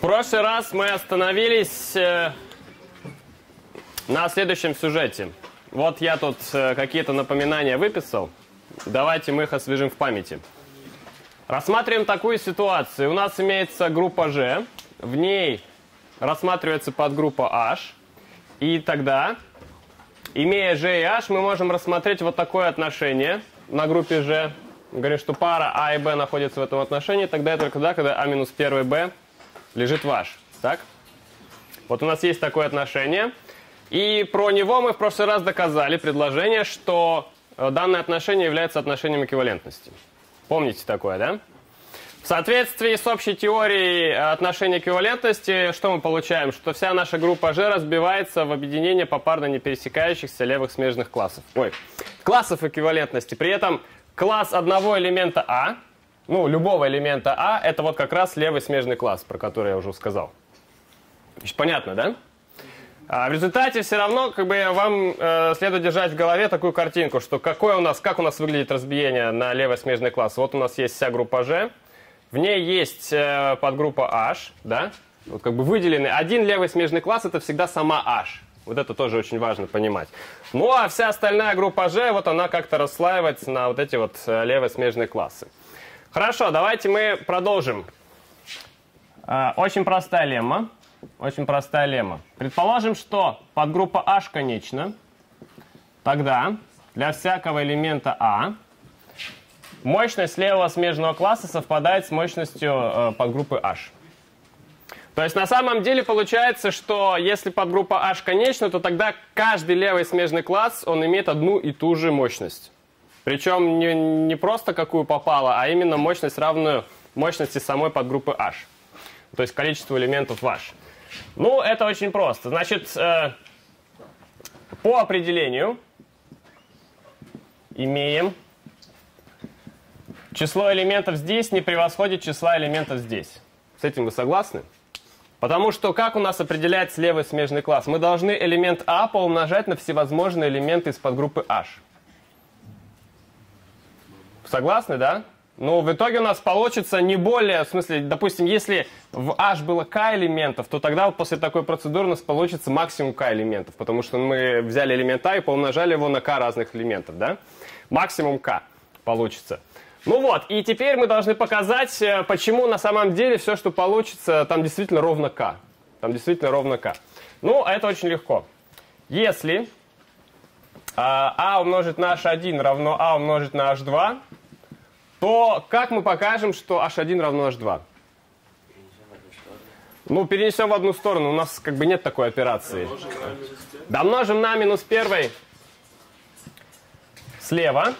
прошлый раз мы остановились э, на следующем сюжете. Вот я тут э, какие-то напоминания выписал. Давайте мы их освежим в памяти. Рассматриваем такую ситуацию. У нас имеется группа G, в ней рассматривается подгруппа H, и тогда, имея G и H, мы можем рассмотреть вот такое отношение на группе G. Говорим, что пара А и Б находится в этом отношении, тогда и только тогда, когда А минус 1 Б лежит в H. Так? Вот у нас есть такое отношение. И про него мы в прошлый раз доказали предложение, что э, данное отношение является отношением эквивалентности. Помните такое, да? В соответствии с общей теорией отношения эквивалентности, что мы получаем? Что вся наша группа G разбивается в объединение попарно не пересекающихся левых смежных классов. Ой, классов эквивалентности. При этом класс одного элемента А, ну, любого элемента А, это вот как раз левый смежный класс, про который я уже сказал. Значит, понятно, да? А в результате все равно как бы, вам э, следует держать в голове такую картинку, что какое у нас, как у нас выглядит разбиение на левый смежный класс. Вот у нас есть вся группа G, в ней есть э, подгруппа H, да, вот как бы выделены. Один левый смежный класс это всегда сама H. Вот это тоже очень важно понимать. Ну а вся остальная группа G, вот она как-то расслаивается на вот эти вот э, левые смежные классы. Хорошо, давайте мы продолжим. Э, очень простая лемма. Очень простая лемма. Предположим, что подгруппа H конечна. Тогда для всякого элемента А мощность левого смежного класса совпадает с мощностью э, подгруппы H. То есть на самом деле получается, что если подгруппа H конечна, то тогда каждый левый смежный класс, он имеет одну и ту же мощность. Причем не, не просто какую попало, а именно мощность равную мощности самой подгруппы H. То есть количеству элементов в H. Ну, это очень просто. Значит, э, по определению имеем число элементов здесь не превосходит числа элементов здесь. С этим вы согласны? Потому что как у нас определяется левый смежный класс? Мы должны элемент А поумножать на всевозможные элементы из подгруппы H. Согласны, да? Ну, в итоге у нас получится не более, в смысле, допустим, если в H было k элементов, то тогда вот после такой процедуры у нас получится максимум k элементов, потому что мы взяли элемент А и поумножали его на k разных элементов, да? Максимум k получится. Ну вот, и теперь мы должны показать, э, почему на самом деле все, что получится, там действительно ровно k. Там действительно ровно k. Ну, это очень легко. Если а, а умножить на h1 равно а умножить на h2, то как мы покажем, что h1 равно h2? Ну, перенесем в одну сторону. У нас как бы нет такой операции. Домножим на минус первой слева.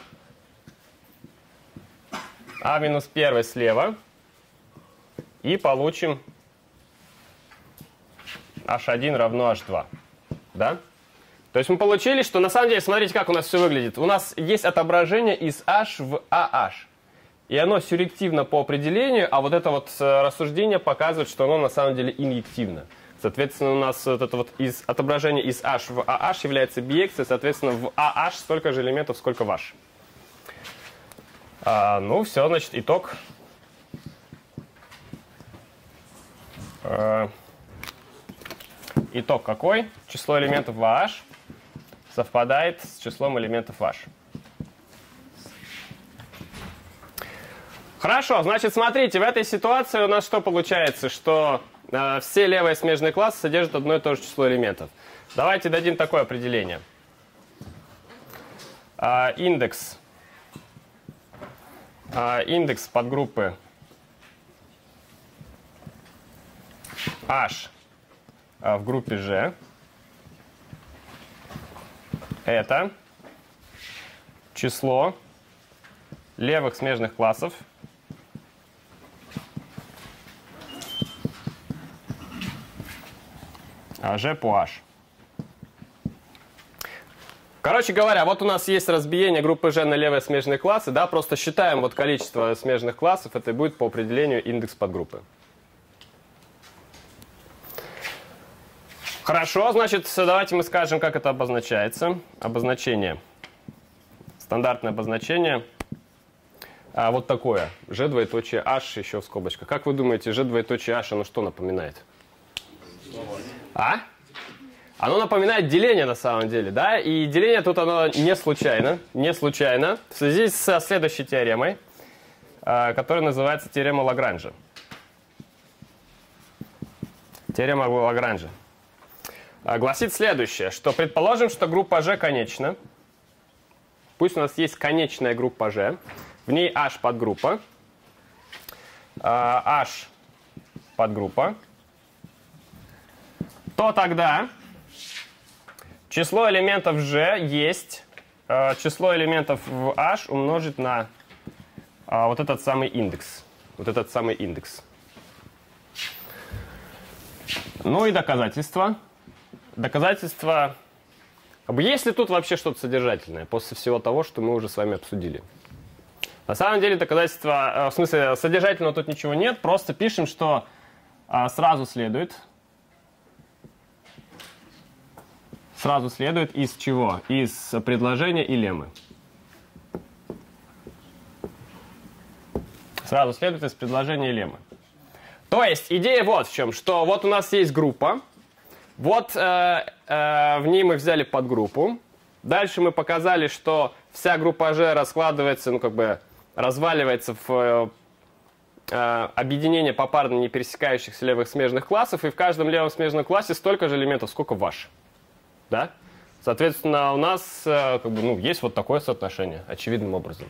А минус первой слева. И получим h1 равно h2. Да? То есть мы получили, что на самом деле, смотрите, как у нас все выглядит. У нас есть отображение из h в ah. И оно сюррективно по определению, а вот это вот э, рассуждение показывает, что оно на самом деле инъективно. Соответственно, у нас вот это вот из, отображение из H в AH является биекцией, соответственно, в AH столько же элементов, сколько в H. А, ну, все, значит, итог. А, итог какой? Число элементов в AH совпадает с числом элементов в H. Хорошо, значит, смотрите, в этой ситуации у нас что получается? Что э, все левые смежные классы содержат одно и то же число элементов. Давайте дадим такое определение. Э, индекс, э, индекс подгруппы H э, в группе G это число левых смежных классов – а G по H. Короче говоря, вот у нас есть разбиение группы G на левые смежные классы, да, просто считаем вот количество смежных классов, это будет по определению индекс подгруппы. Хорошо, значит, давайте мы скажем, как это обозначается. Обозначение. Стандартное обозначение. а, вот такое. G двоеточие H еще в скобочках. Как вы думаете, G двоеточие H, оно что напоминает? А? Оно напоминает деление на самом деле, да? И деление тут оно не случайно, не случайно, в связи со следующей теоремой, а, которая называется теорема Лагранжа. Теорема Лагранжа. А, гласит следующее, что предположим, что группа G конечна. Пусть у нас есть конечная группа G, в ней H подгруппа, а, H подгруппа, то тогда число элементов G есть а, число элементов в H умножить на вот этот самый индекс. Вот этот самый индекс. Ну и доказательство. Доказательство... Есть ли тут вообще что-то содержательное после всего того, что мы уже с вами обсудили? На самом деле доказательства, э, в смысле содержательного тут ничего нет, просто пишем, что а, сразу следует, сразу следует из чего? Из предложения и леммы. Сразу следует из предложения и леммы. То есть идея вот в чем, что вот у нас есть группа, вот э, э, в ней мы взяли подгруппу, дальше мы показали, что вся группа G раскладывается, ну как бы разваливается в э, объединение попарно не пересекающихся левых смежных классов, и в каждом левом смежном классе столько же элементов, сколько ваш. Да? Соответственно, у нас э, как бы, ну, есть вот такое соотношение, очевидным образом.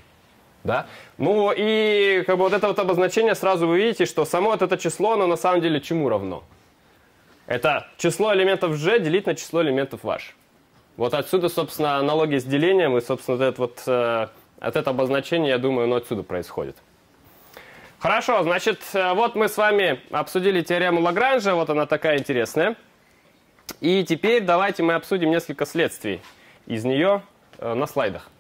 Да? Ну и как бы вот это вот обозначение сразу вы видите, что само вот это число, оно на самом деле чему равно? Это число элементов g делить на число элементов ваш. Вот отсюда, собственно, аналогия с делением и, собственно, вот это, вот, э, от этого обозначения, я думаю, оно отсюда происходит. Хорошо, значит, э, вот мы с вами обсудили теорему Лагранжа, вот она такая интересная. И теперь давайте мы обсудим несколько следствий из нее э, на слайдах.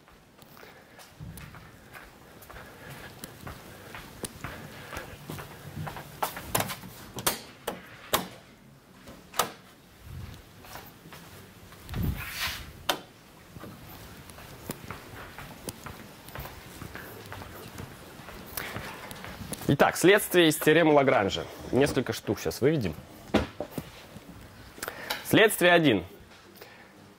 Итак, следствие из теоремы Лагранжа. Несколько штук сейчас выведем. Следствие 1.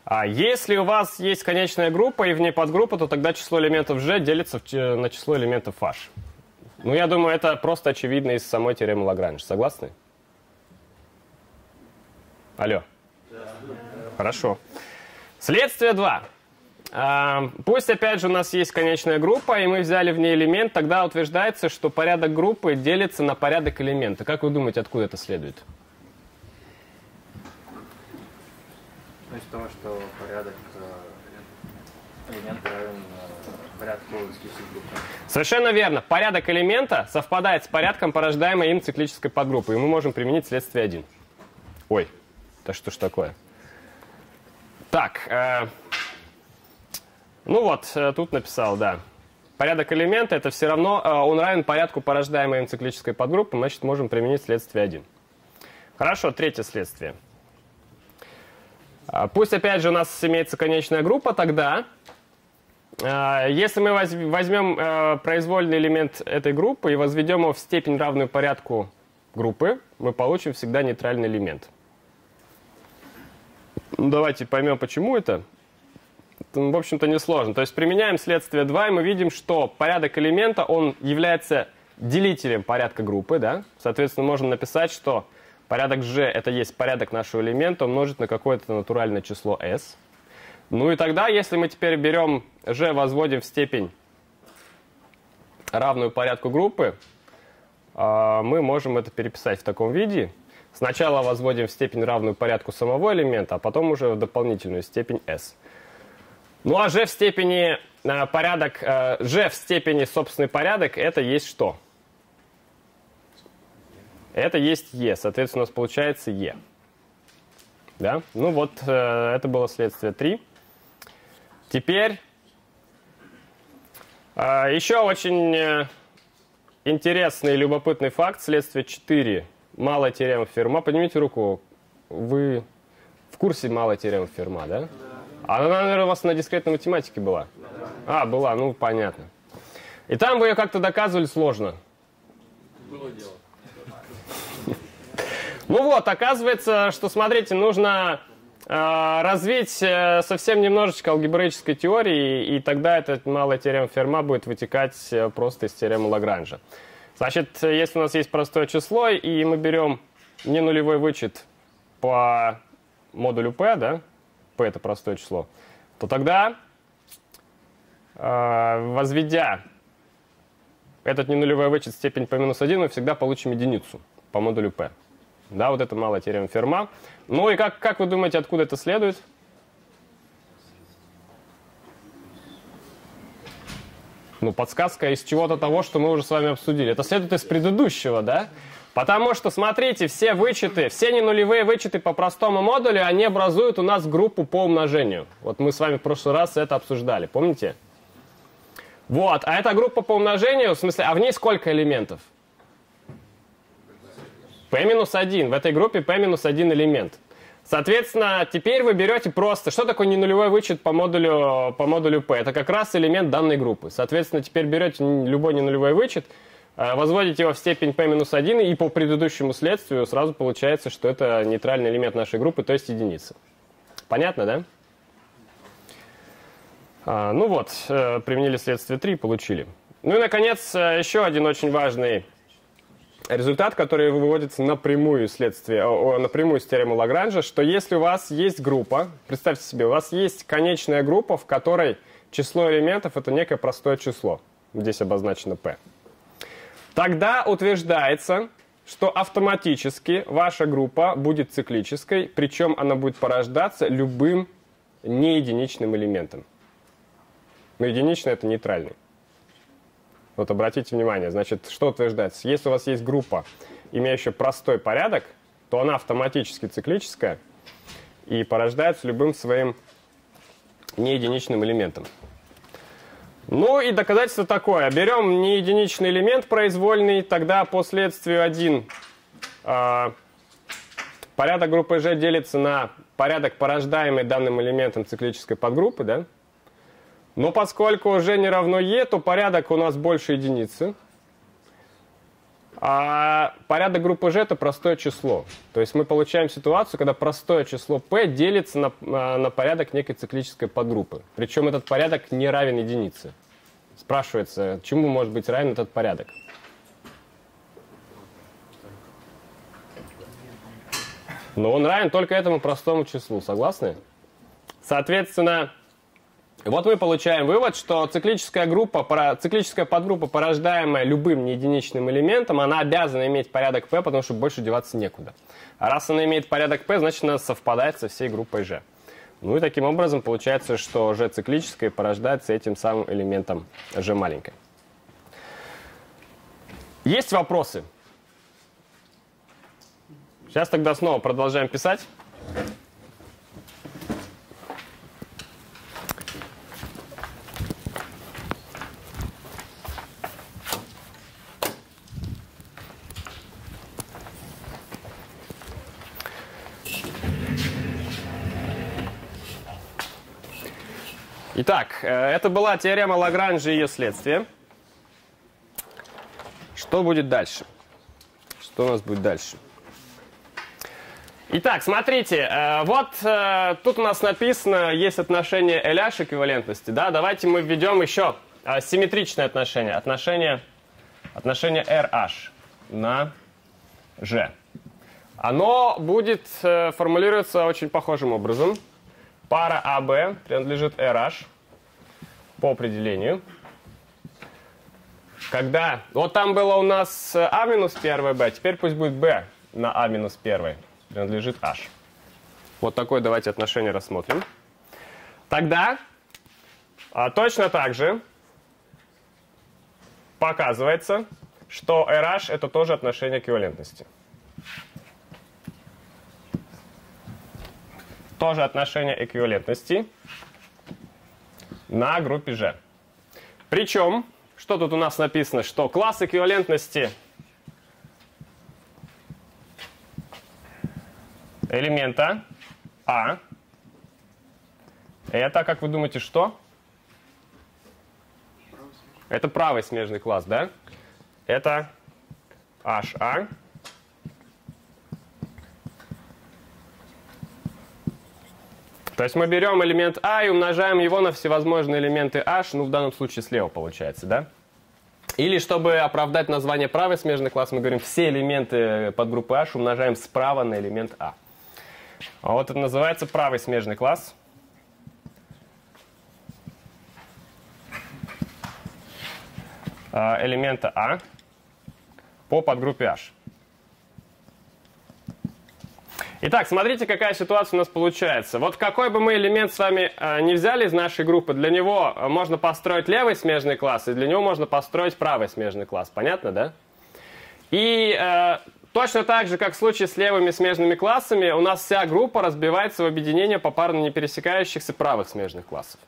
А если у вас есть конечная группа и в ней подгруппа, то тогда число элементов G делится на число элементов H. Ну, я думаю, это просто очевидно из самой теоремы Лагранжа. Согласны? Алло. Да. Хорошо. Следствие 2. Пусть, опять же, у нас есть конечная группа, и мы взяли в ней элемент, тогда утверждается, что порядок группы делится на порядок элемента. Как вы думаете, откуда это следует? Ну, из того, что порядок э, элемента равен э, порядку группы. Совершенно верно. Порядок элемента совпадает с порядком порождаемой им циклической подгруппы, и мы можем применить следствие 1. Ой, это что ж такое? Так, э, ну вот, э, тут написал, да. Порядок элемента это все равно, э, он равен порядку порождаемой им циклической подгруппы, значит, можем применить следствие 1. Хорошо, третье следствие. А, пусть опять же у нас имеется конечная группа, тогда, э, если мы возьмем произвольный элемент этой группы и возведем его в степень равную порядку группы, мы получим всегда нейтральный элемент. Ну, давайте поймем, почему это в общем-то, несложно. То есть применяем следствие 2, и мы видим, что порядок элемента, он является делителем порядка группы, да? Соответственно, можно написать, что порядок g это есть порядок нашего элемента умножить на какое-то натуральное число s. Ну и тогда, если мы теперь берем g, возводим в степень равную порядку группы, а, мы можем это переписать в таком виде. Сначала возводим в степень равную порядку самого элемента, а потом уже в дополнительную степень s. Ну а g в степени э, порядок, э, g в степени собственный порядок, это есть что? Это есть e, соответственно, у нас получается e. Да? Ну вот, э, это было следствие 3. Теперь э, еще очень э, интересный и любопытный факт, следствие 4. Малая теорема Ферма. Поднимите руку. Вы в курсе малой теоремы Ферма, да? Она, наверное, у вас на дискретной математике была? А, была, ну понятно. И там вы ее как-то доказывали сложно. Было дело. Ну вот, оказывается, что, смотрите, нужно э, развить э, совсем немножечко алгебраической теории, и тогда эта малая теорема Ферма будет вытекать э, просто из теоремы Лагранжа. Значит, если у нас есть простое число, и мы берем не нулевой вычет по модулю p, да, p это простое число, то тогда, возведя этот ненулевой вычет степень p минус 1, мы всегда получим единицу по модулю p. Да, вот это малая теорема Ферма. Ну и как, как вы думаете, откуда это следует? Ну, подсказка из чего-то того, что мы уже с вами обсудили. Это следует из предыдущего, да? Потому что, смотрите, все вычеты, все ненулевые вычеты по простому модулю, они образуют у нас группу по умножению. Вот мы с вами в прошлый раз это обсуждали, помните? Вот, а эта группа по умножению, в смысле, а в ней сколько элементов? P-1. В этой группе p-1 элемент. Соответственно, теперь вы берете просто, что такое ненулевой вычет по модулю, по модулю p? Это как раз элемент данной группы. Соответственно, теперь берете любой ненулевой вычет, э, возводите его в степень p-1, и по предыдущему следствию сразу получается, что это нейтральный элемент нашей группы, то есть единица. Понятно, да? А, ну вот, э, применили следствие 3, получили. Ну и, наконец, э, еще один очень важный результат, который выводится напрямую следствие, напрямую из теоремы Лагранжа, что если у вас есть группа, представьте себе, у вас есть конечная группа, в которой число элементов это некое простое число, здесь обозначено p, тогда утверждается, что автоматически ваша группа будет циклической, причем она будет порождаться любым неединичным элементом. Но единичный это нейтральный. Вот обратите внимание, значит, что утверждается? Если у вас есть группа, имеющая простой порядок, то она автоматически циклическая и порождается любым своим неединичным элементом. Ну и доказательство такое. Берем неединичный элемент произвольный, тогда по следствию 1 э, порядок группы G делится на порядок, порождаемый данным элементом циклической подгруппы, да? Но поскольку уже не равно e, то порядок у нас больше единицы. А порядок группы g это простое число. То есть мы получаем ситуацию, когда простое число p делится на, на порядок некой циклической подгруппы. Причем этот порядок не равен единице. Спрашивается, чему может быть равен этот порядок? Но он равен только этому простому числу, согласны? Соответственно, вот мы получаем вывод, что циклическая группа, циклическая подгруппа, порождаемая любым неединичным элементом, она обязана иметь порядок P, потому что больше деваться некуда. А раз она имеет порядок P, значит она совпадает со всей группой G. Ну и таким образом получается, что G циклическая порождается этим самым элементом G маленькой. Есть вопросы? Сейчас тогда снова продолжаем писать. Итак, э, это была теорема Лагранжа и ее следствие. Что будет дальше? Что у нас будет дальше? Итак, смотрите, э, вот э, тут у нас написано, есть отношение LH эквивалентности, да, давайте мы введем еще симметричное отношение, отношение, отношение RH на G. Оно будет формулироваться очень похожим образом. Пара АБ принадлежит RH по определению. Когда, вот там было у нас А минус 1 Б, теперь пусть будет Б на А минус 1 принадлежит H. Вот такое давайте отношение рассмотрим. Тогда а, точно так же показывается, что RH это тоже отношение эквивалентности. Тоже отношение эквивалентности на группе G. Причем, что тут у нас написано, что класс эквивалентности элемента А это, как вы думаете, что? Это правый смежный класс, да? Это HA. То есть мы берем элемент А и умножаем его на всевозможные элементы H, ну в данном случае слева получается, да? Или чтобы оправдать название правый смежный класс, мы говорим все элементы подгруппы H умножаем справа на элемент А. Вот это называется правый смежный класс. А, элемента А по подгруппе H. Итак, смотрите, какая ситуация у нас получается. Вот какой бы мы элемент с вами э, не взяли из нашей группы, для него э, можно построить левый смежный класс, и для него можно построить правый смежный класс. Понятно, да? И э, точно так же, как в случае с левыми смежными классами, у нас вся группа разбивается в объединение попарно не пересекающихся правых смежных классов.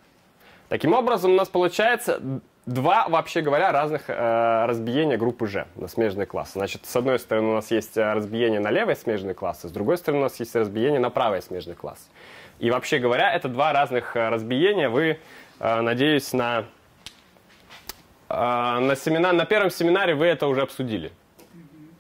Таким образом, у нас получается два, вообще говоря, разных э, разбиения группы G на смежный класс. Значит, с одной стороны у нас есть э, разбиение на левый смежный класс, а с другой стороны у нас есть разбиение на правый смежный класс. И вообще говоря, это два разных э, разбиения. Вы, э, надеюсь, на, э, на, семинар, на первом семинаре вы это уже обсудили.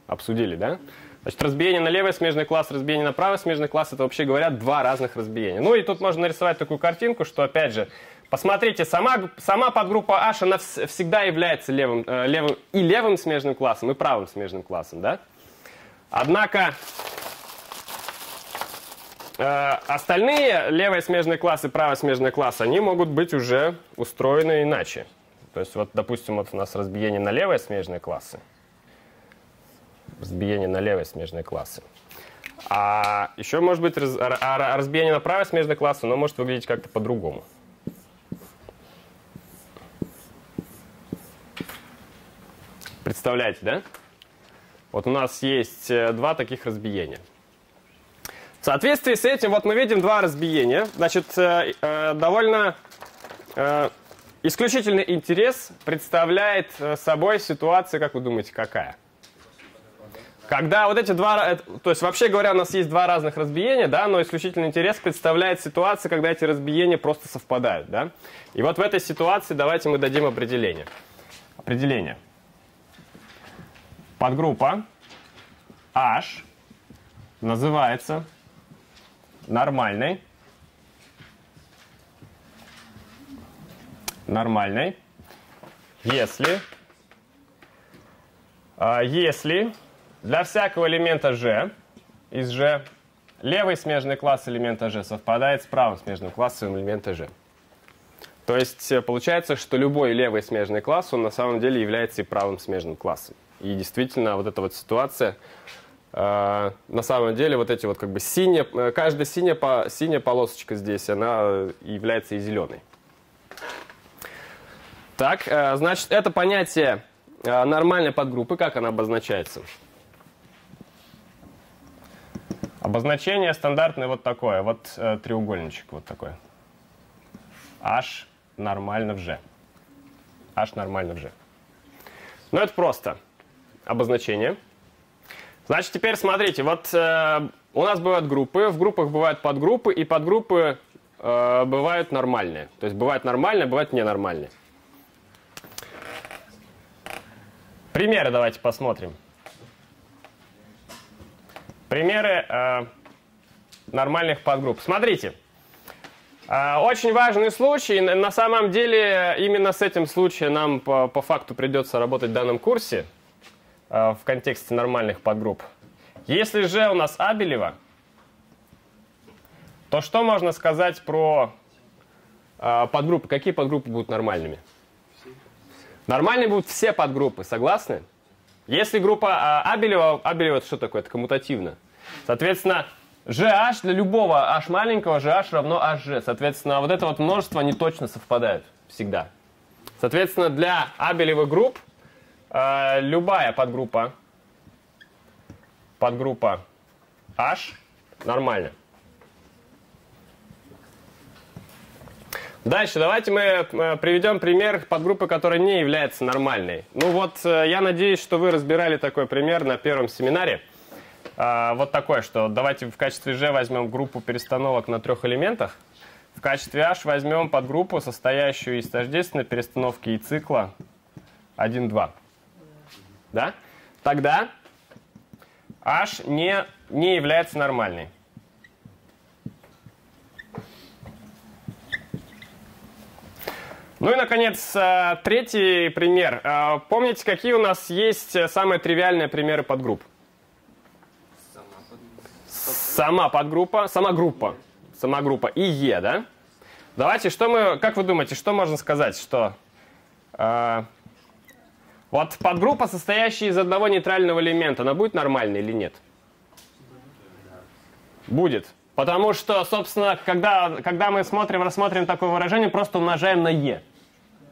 Обсудили, да? Значит, разбиение на левый смежный класс, разбиение на правый смежный класс, это вообще говоря два разных разбиения. Ну и тут можно нарисовать такую картинку, что опять же, Посмотрите, сама, сама подгруппа H, она всегда является левым, э, левым, и левым смежным классом, и правым смежным классом. Да? Однако э, остальные левые смежные классы и правый смежный класс, они могут быть уже устроены иначе. То есть, вот, допустим, вот у нас разбиение на левые смежные классы. Разбиение на левые смежные классы. А еще может быть раз, а, разбиение на правый смежный класс, оно может выглядеть как-то по-другому. Представляете, да? Вот у нас есть э, два таких разбиения. В соответствии с этим вот мы видим два разбиения. Значит, э, э, довольно исключительный интерес представляет собой ситуация, как вы думаете, какая? Когда вот эти два, то есть вообще говоря, у нас есть два разных разбиения, да, но исключительный интерес представляет ситуация, когда эти разбиения просто совпадают, да. И вот в этой ситуации давайте мы дадим определение. Определение. Подгруппа H называется нормальной. Нормальной. Если, а, если для всякого элемента G из G левый смежный класс элемента G совпадает с правым смежным классом элемента G. То есть э, получается, что любой левый смежный класс, он на самом деле является и правым смежным классом. И действительно, вот эта вот ситуация, э, на самом деле, вот эти вот как бы синие, э, каждая синяя, по, синяя полосочка здесь, она является и зеленой. Так, э, значит, это понятие э, нормальной подгруппы, как она обозначается? Обозначение стандартное вот такое, вот э, треугольничек вот такой. H нормально в G. H нормально в G. Ну, это просто обозначение. Значит, теперь смотрите, вот э, у нас бывают группы, в группах бывают подгруппы, и подгруппы э, бывают нормальные. То есть бывают нормальные, бывают ненормальные. Примеры давайте посмотрим. Примеры э, нормальных подгрупп. Смотрите. Э, очень важный случай. На самом деле именно с этим случаем нам по, по факту придется работать в данном курсе. Э, в контексте нормальных подгрупп. Если же у нас Абелева, то что можно сказать про э, подгруппы? Какие подгруппы будут нормальными? Нормальные будут все подгруппы, согласны? Если группа э, Абелева, Абелева это что такое? Это коммутативно. Соответственно, GH для любого H маленького, GH равно HG. Соответственно, вот это вот множество, они точно совпадают всегда. Соответственно, для Абелевых групп Э, любая подгруппа, подгруппа H нормально. Дальше давайте мы э, приведем пример подгруппы, которая не является нормальной. Ну вот, э, я надеюсь, что вы разбирали такой пример на первом семинаре. Вот такой, что давайте в качестве G возьмем группу перестановок на трех элементах. В качестве H возьмем подгруппу, состоящую из тождественной перестановки и цикла 1, 2. Да? Тогда h не, не является нормальной. Ну и, наконец, э, третий пример. Э, помните, какие у нас есть самые тривиальные примеры подгрупп? Сама подгруппа, сама группа, сама группа и Е, да? Давайте, что мы, как вы думаете, что можно сказать, что э, вот подгруппа, состоящая из одного нейтрального элемента, она будет нормальной или нет? Будет. Потому что, собственно, когда, когда мы смотрим, рассмотрим такое выражение, просто умножаем на Е.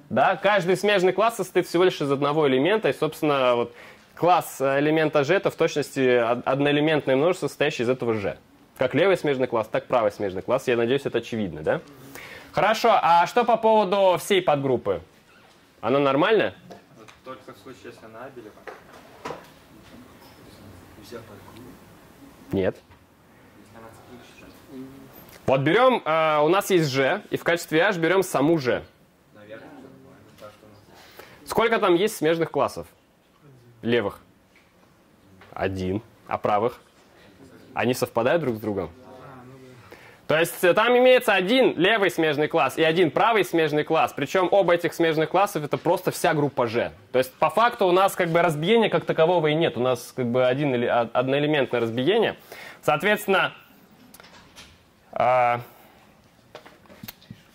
Да? Каждый смежный класс состоит всего лишь из одного элемента, и, собственно, вот класс элемента G это в точности одноэлементное множество, состоящее из этого G. Как левый смежный класс, так правый смежный класс. Я надеюсь, это очевидно, да? Хорошо, а что по поводу всей подгруппы? Она нормальная? Только в случае, если она абелева. Нет. Вот берем, э, у нас есть G, и в качестве H берем саму G. Сколько там есть смежных классов? Левых? Один. А правых? Они совпадают друг с другом? То есть э, там имеется один левый смежный класс и один правый смежный класс. Причем оба этих смежных классов это просто вся группа G. То есть по факту у нас как бы разбиения как такового и нет. У нас как бы один, одноэлементное разбиение. Соответственно, э,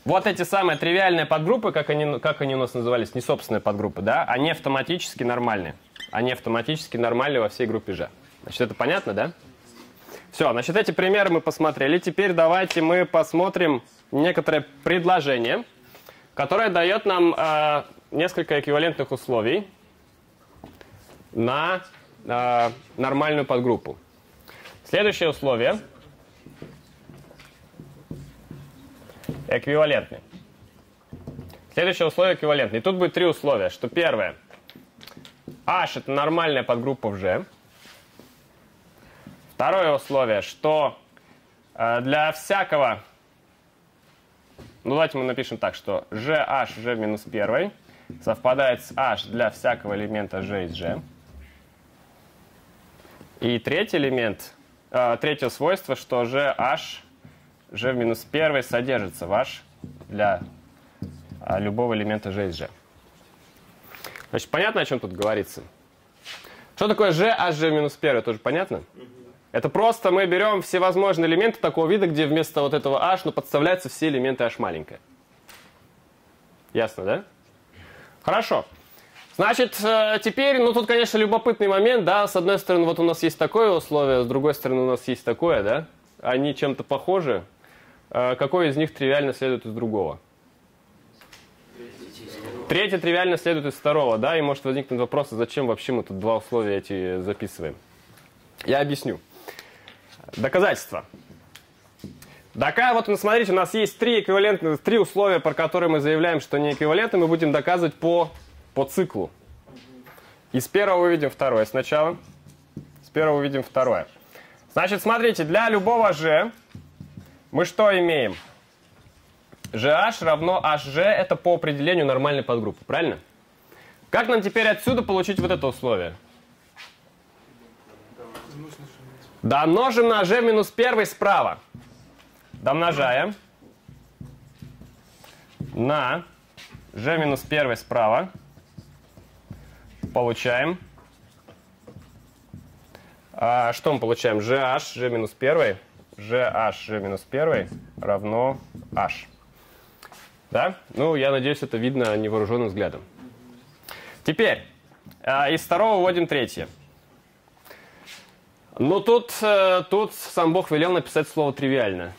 вот эти самые тривиальные подгруппы, как они, как они у нас назывались, не собственные подгруппы, да, они автоматически нормальны. Они автоматически нормальны во всей группе G. Значит, это понятно, да? Все, значит, эти примеры мы посмотрели. Теперь давайте мы посмотрим некоторое предложение, которое дает нам э, несколько эквивалентных условий на э, нормальную подгруппу. Следующее условие – эквивалентный. Следующее условие эквивалентный. И тут будет три условия. Что первое. H это нормальная подгруппа в G. Второе условие, что э, для всякого, ну давайте мы напишем так, что GH, G минус 1 совпадает с H для всякого элемента G из G. И третий элемент, э, третье свойство, что GH g в минус 1 содержится ваш для а, любого элемента g из g. Значит, понятно, о чем тут говорится? Что такое g, h, g в минус 1? Тоже понятно? Это просто мы берем всевозможные элементы такого вида, где вместо вот этого h ну, подставляются все элементы h маленькое. Ясно, да? Хорошо. Значит, э, теперь, ну тут, конечно, любопытный момент, да, с одной стороны, вот у нас есть такое условие, с другой стороны, у нас есть такое, да, они чем-то похожи, а какой из них тривиально следует из другого? Третье тривиально следует из второго, да, и может возникнуть вопрос, а зачем вообще мы тут два условия эти записываем. Я объясню. Доказательства. Дока, вот смотрите, у нас есть три эквивалентных, три условия, про которые мы заявляем, что они эквивалентны, мы будем доказывать по, по циклу. Из первого увидим второе сначала. С первого увидим второе. Значит, смотрите, для любого g мы что имеем? GH равно HG, это по определению нормальной подгруппы, правильно? Как нам теперь отсюда получить вот это условие? Домножим на g минус 1 справа. Домножаем на g минус 1 справа. Получаем. А что мы получаем? gh, g минус 1 gh, g минус 1 равно h. Да? Ну, я надеюсь, это видно невооруженным взглядом. Теперь, э, из второго вводим третье. Ну, тут, э, тут сам Бог велел написать слово «тривиально».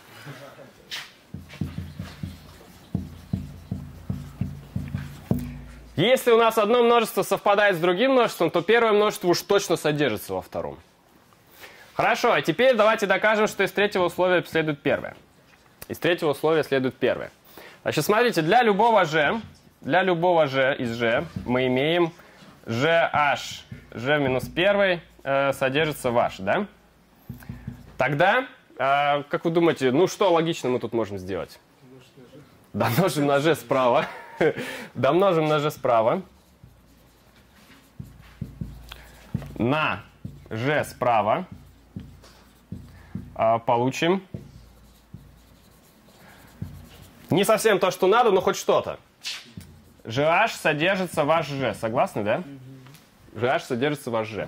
Если у нас одно множество совпадает с другим множеством, то первое множество уж точно содержится во втором. Хорошо, а теперь давайте докажем, что из третьего условия следует первое. Из третьего условия следует первое. Значит, смотрите, для любого g, для любого g из g мы имеем gh, g минус 1 э, содержится ваш, да? Тогда, э, как вы думаете, ну что логично мы тут можем сделать? Домножим g справа. Домножим g справа. на G справа а, получим не совсем то, что надо, но хоть что-то. GH содержится в HG. Согласны, да? GH содержится в HG.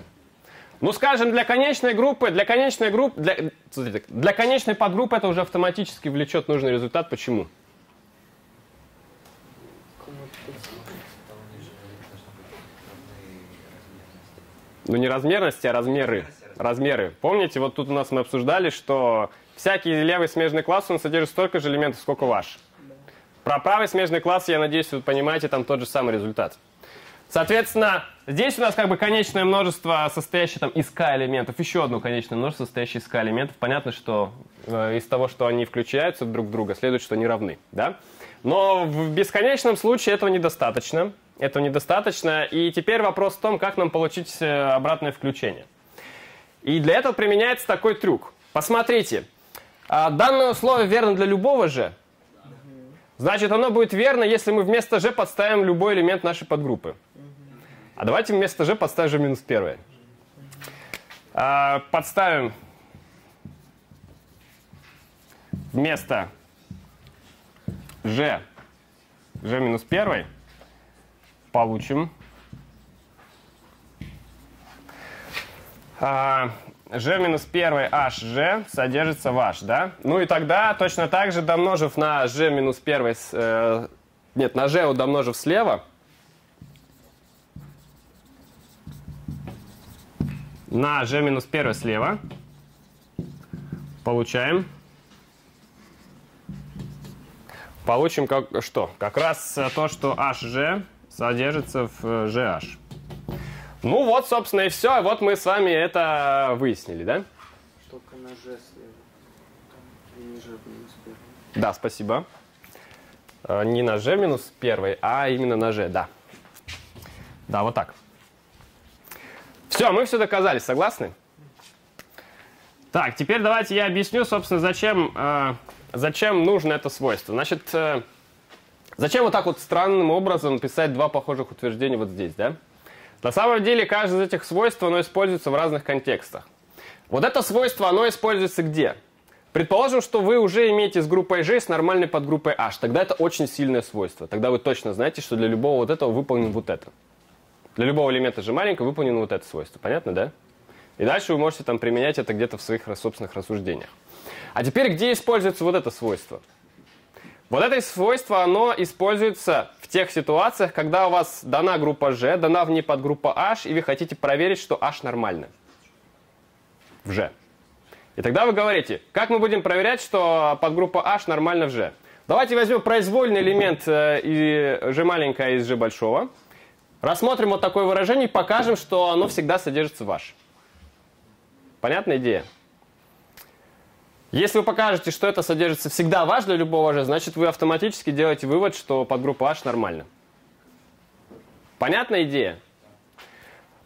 Ну, скажем, для конечной группы, для конечной группы, для, смотрите, для конечной подгруппы это уже автоматически влечет нужный результат. Почему? Ну, не размерности, а размеры. Размеры. Помните, вот тут у нас мы обсуждали, что всякий левый смежный класс, он содержит столько же элементов, сколько ваш. Про правый смежный класс, я надеюсь, вы понимаете, там тот же самый результат. Соответственно, здесь у нас как бы конечное множество, состоящее там из k элементов, еще одно конечное множество, состоящее из k элементов. Понятно, что э, из того, что они включаются друг в друга, следует, что они равны. Да? Но в бесконечном случае этого недостаточно. Этого недостаточно. И теперь вопрос в том, как нам получить э, обратное включение. И для этого применяется такой трюк. Посмотрите, а, данное условие верно для любого же, Значит, оно будет верно, если мы вместо g подставим любой элемент нашей подгруппы. А давайте вместо g подставим минус 1. А, подставим вместо g g минус 1 получим а, g минус 1 hg содержится в h, да? Ну и тогда точно так же, домножив на g минус 1, э, нет, на g домножив слева, на g минус 1 слева, получаем, получим как, что? Как раз то, что hg содержится в gh. Ну вот, собственно, и все. Вот мы с вами это выяснили, да? Только на G слева. Там и ниже минус первый. Да, спасибо. Э, Не на G минус первый, а именно на G, да. Да, вот так. Все, мы все доказали, согласны? Так, теперь давайте я объясню, собственно, зачем, э, зачем нужно это свойство. Значит, э, зачем вот так вот странным образом писать два похожих утверждения вот здесь, да? На самом деле, каждое из этих свойств, оно используется в разных контекстах. Вот это свойство, оно используется где? Предположим, что вы уже имеете с группой G с нормальной подгруппой H. Тогда это очень сильное свойство. Тогда вы точно знаете, что для любого вот этого выполнен вот это. Для любого элемента G маленького выполнено вот это свойство. Понятно, да? И дальше вы можете там применять это где-то в своих собственных рассуждениях. А теперь, где используется вот это свойство? Вот это свойство, оно используется в тех ситуациях, когда у вас дана группа G, дана в ней подгруппа H, и вы хотите проверить, что H нормально в G. И тогда вы говорите, как мы будем проверять, что подгруппа H нормально в G? Давайте возьмем произвольный элемент э, и G маленькое из G большого. Рассмотрим вот такое выражение и покажем, что оно всегда содержится в H. Понятная идея? Если вы покажете, что это содержится всегда в H для любого G, значит вы автоматически делаете вывод, что подгруппа H нормальна. Понятная идея?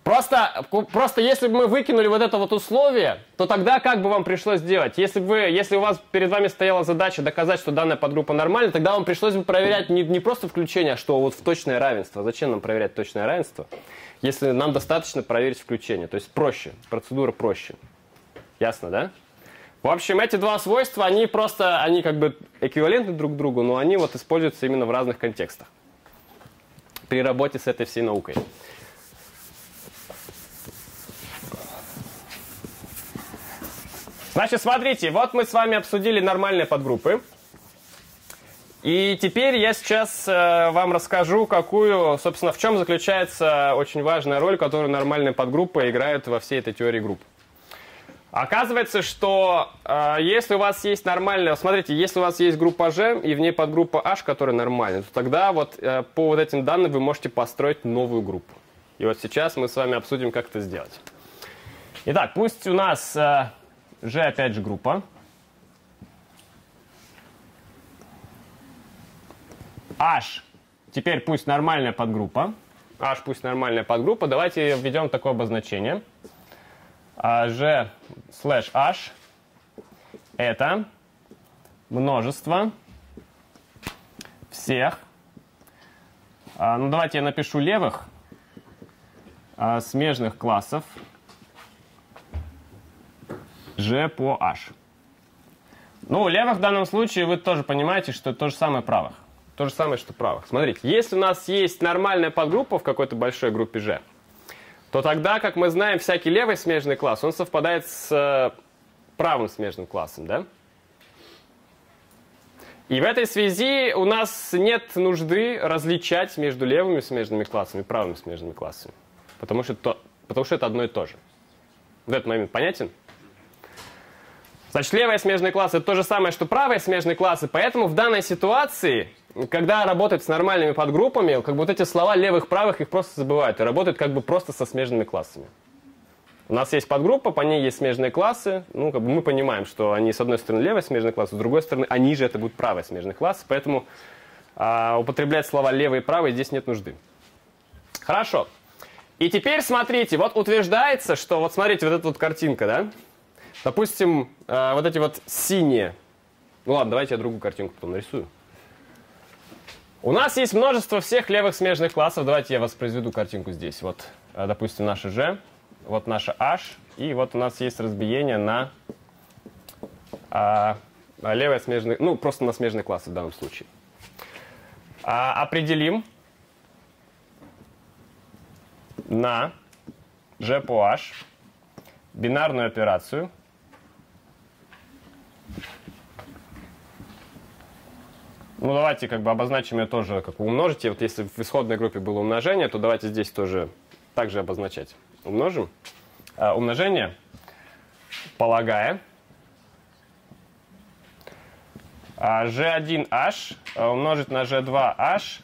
Просто, просто если бы мы выкинули вот это вот условие, то тогда как бы вам пришлось делать? Если, бы вы, если у вас перед вами стояла задача доказать, что данная подгруппа нормальна, тогда вам пришлось бы проверять не, не просто включение, а что вот в точное равенство. Зачем нам проверять точное равенство, если нам достаточно проверить включение? То есть проще, процедура проще. Ясно, да? В общем, эти два свойства, они просто, они как бы эквивалентны друг другу, но они вот используются именно в разных контекстах при работе с этой всей наукой. Значит, смотрите, вот мы с вами обсудили нормальные подгруппы. И теперь я сейчас э, вам расскажу, какую, собственно, в чем заключается очень важная роль, которую нормальные подгруппы играют во всей этой теории групп. Оказывается, что э, если у вас есть нормальная, смотрите, если у вас есть группа G и в ней подгруппа H, которая нормальная, то тогда вот э, по вот этим данным вы можете построить новую группу. И вот сейчас мы с вами обсудим, как это сделать. Итак, пусть у нас э, G опять же группа. H теперь пусть нормальная подгруппа. H пусть нормальная подгруппа. Давайте введем такое обозначение. G слэш H это множество всех, ну давайте я напишу левых смежных классов G по H. Ну, левых в данном случае вы тоже понимаете, что это то же самое правых. То же самое, что правых. Смотрите, если у нас есть нормальная подгруппа в какой-то большой группе G, то тогда, как мы знаем, всякий левый смежный класс, он совпадает с э, правым смежным классом, да? И в этой связи у нас нет нужды различать между левыми смежными классами и правыми смежными классами. Потому что, то, потому что это одно и то же. Вот этот момент понятен? Значит, левые смежные классы это то же самое, что правые смежные классы. Поэтому в данной ситуации, когда работать с нормальными подгруппами, как бы вот эти слова левых-правых их просто забывают и работают как бы просто со смежными классами. У нас есть подгруппа, по ней есть смежные классы. Ну, как бы мы понимаем, что они с одной стороны левый смежный класс, с другой стороны они же это будут правые смежные классы. Поэтому а, употреблять слова левый и правый здесь нет нужды. Хорошо. И теперь смотрите, вот утверждается, что вот смотрите, вот эта вот картинка, да? Допустим, э, вот эти вот синие. Ну ладно, давайте я другую картинку потом нарисую. У нас есть множество всех левых смежных классов. Давайте я воспроизведу картинку здесь. Вот, э, допустим, наша G, вот наша H, и вот у нас есть разбиение на а, левые смежные, ну, просто на смежные классы в данном случае. А, определим на G по H бинарную операцию – Ну, давайте как бы обозначим ее тоже, как умножите. Вот если в исходной группе было умножение, то давайте здесь тоже также обозначать. Умножим. А, умножение, полагая, а G1H а, умножить на G2H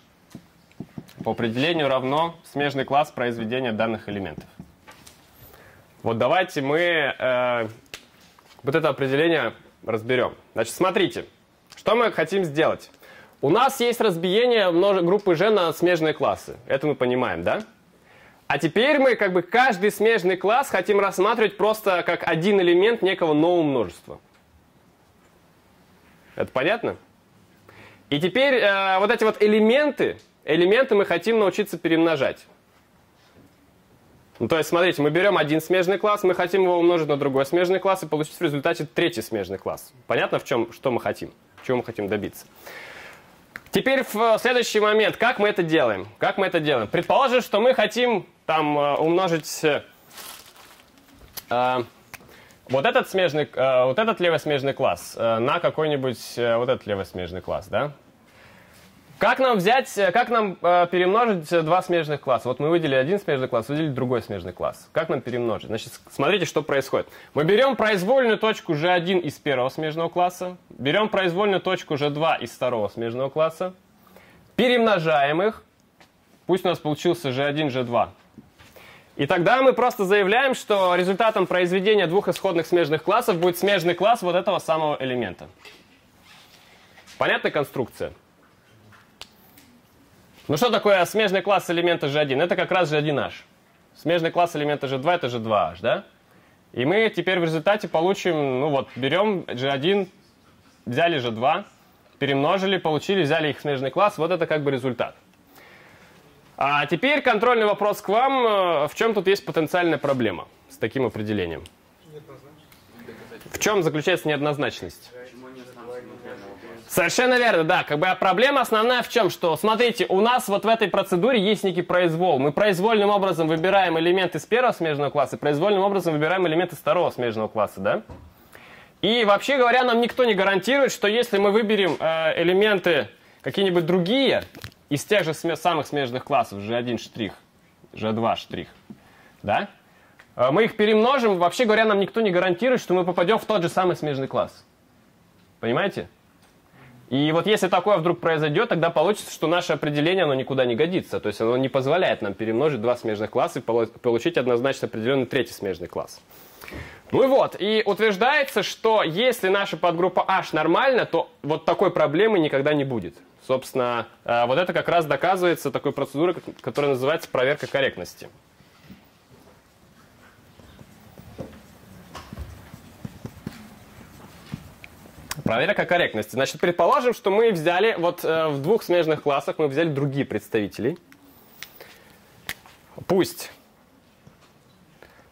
по определению равно смежный класс произведения данных элементов. Вот давайте мы э, вот это определение разберем. Значит, смотрите, что мы хотим сделать. У нас есть разбиение группы G на смежные классы. Это мы понимаем, да? А теперь мы как бы каждый смежный класс хотим рассматривать просто как один элемент некого нового множества. Это понятно? И теперь э, вот эти вот элементы, элементы мы хотим научиться перемножать. Ну, то есть, смотрите, мы берем один смежный класс, мы хотим его умножить на другой смежный класс и получить в результате третий смежный класс. Понятно, в чем, что мы хотим, чего мы хотим добиться? Теперь в следующий момент, как мы это делаем? Как мы это делаем? Предположим, что мы хотим там э, умножить э, э, вот этот смежный, э, вот этот левосмежный класс э, на какой-нибудь э, вот этот левосмежный класс, да? Как нам взять, э, как нам э, перемножить два смежных класса? Вот мы выделили один смежный класс, выделили другой смежный класс. Как нам перемножить? Значит, смотрите, что происходит. Мы берем произвольную точку G1 из первого смежного класса, берем произвольную точку G2 из второго смежного класса, перемножаем их, пусть у нас получился G1, G2. И тогда мы просто заявляем, что результатом произведения двух исходных смежных классов будет смежный класс вот этого самого элемента. Понятная конструкция? Ну что такое смежный класс элемента G1? Это как раз G1H. Смежный класс элемента G2 это G2H, да? И мы теперь в результате получим, ну вот, берем G1, взяли G2, перемножили, получили, взяли их смежный класс, вот это как бы результат. А теперь контрольный вопрос к вам. В чем тут есть потенциальная проблема с таким определением? В чем заключается неоднозначность? Совершенно верно, да. Как бы проблема основная в чем? Что, смотрите, у нас вот в этой процедуре есть некий произвол. Мы произвольным образом выбираем элемент из первого смежного класса, произвольным образом выбираем элемент из второго смежного класса, да? И вообще говоря, нам никто не гарантирует, что если мы выберем э, элементы какие-нибудь другие из тех же сме- самых смежных классов, G1 штрих, G2 штрих, да? Э, мы их перемножим, вообще говоря, нам никто не гарантирует, что мы попадем в тот же самый смежный класс. Понимаете? И вот если такое вдруг произойдет, тогда получится, что наше определение оно никуда не годится. То есть оно не позволяет нам перемножить два смежных класса и получить однозначно определенный третий смежный класс. Ну и вот, и утверждается, что если наша подгруппа H нормальна, то вот такой проблемы никогда не будет. Собственно, э, вот это как раз доказывается такой процедурой, которая называется проверка корректности. Проверка корректности. Значит, предположим, что мы взяли, вот э, в двух смежных классах мы взяли другие представителей. Пусть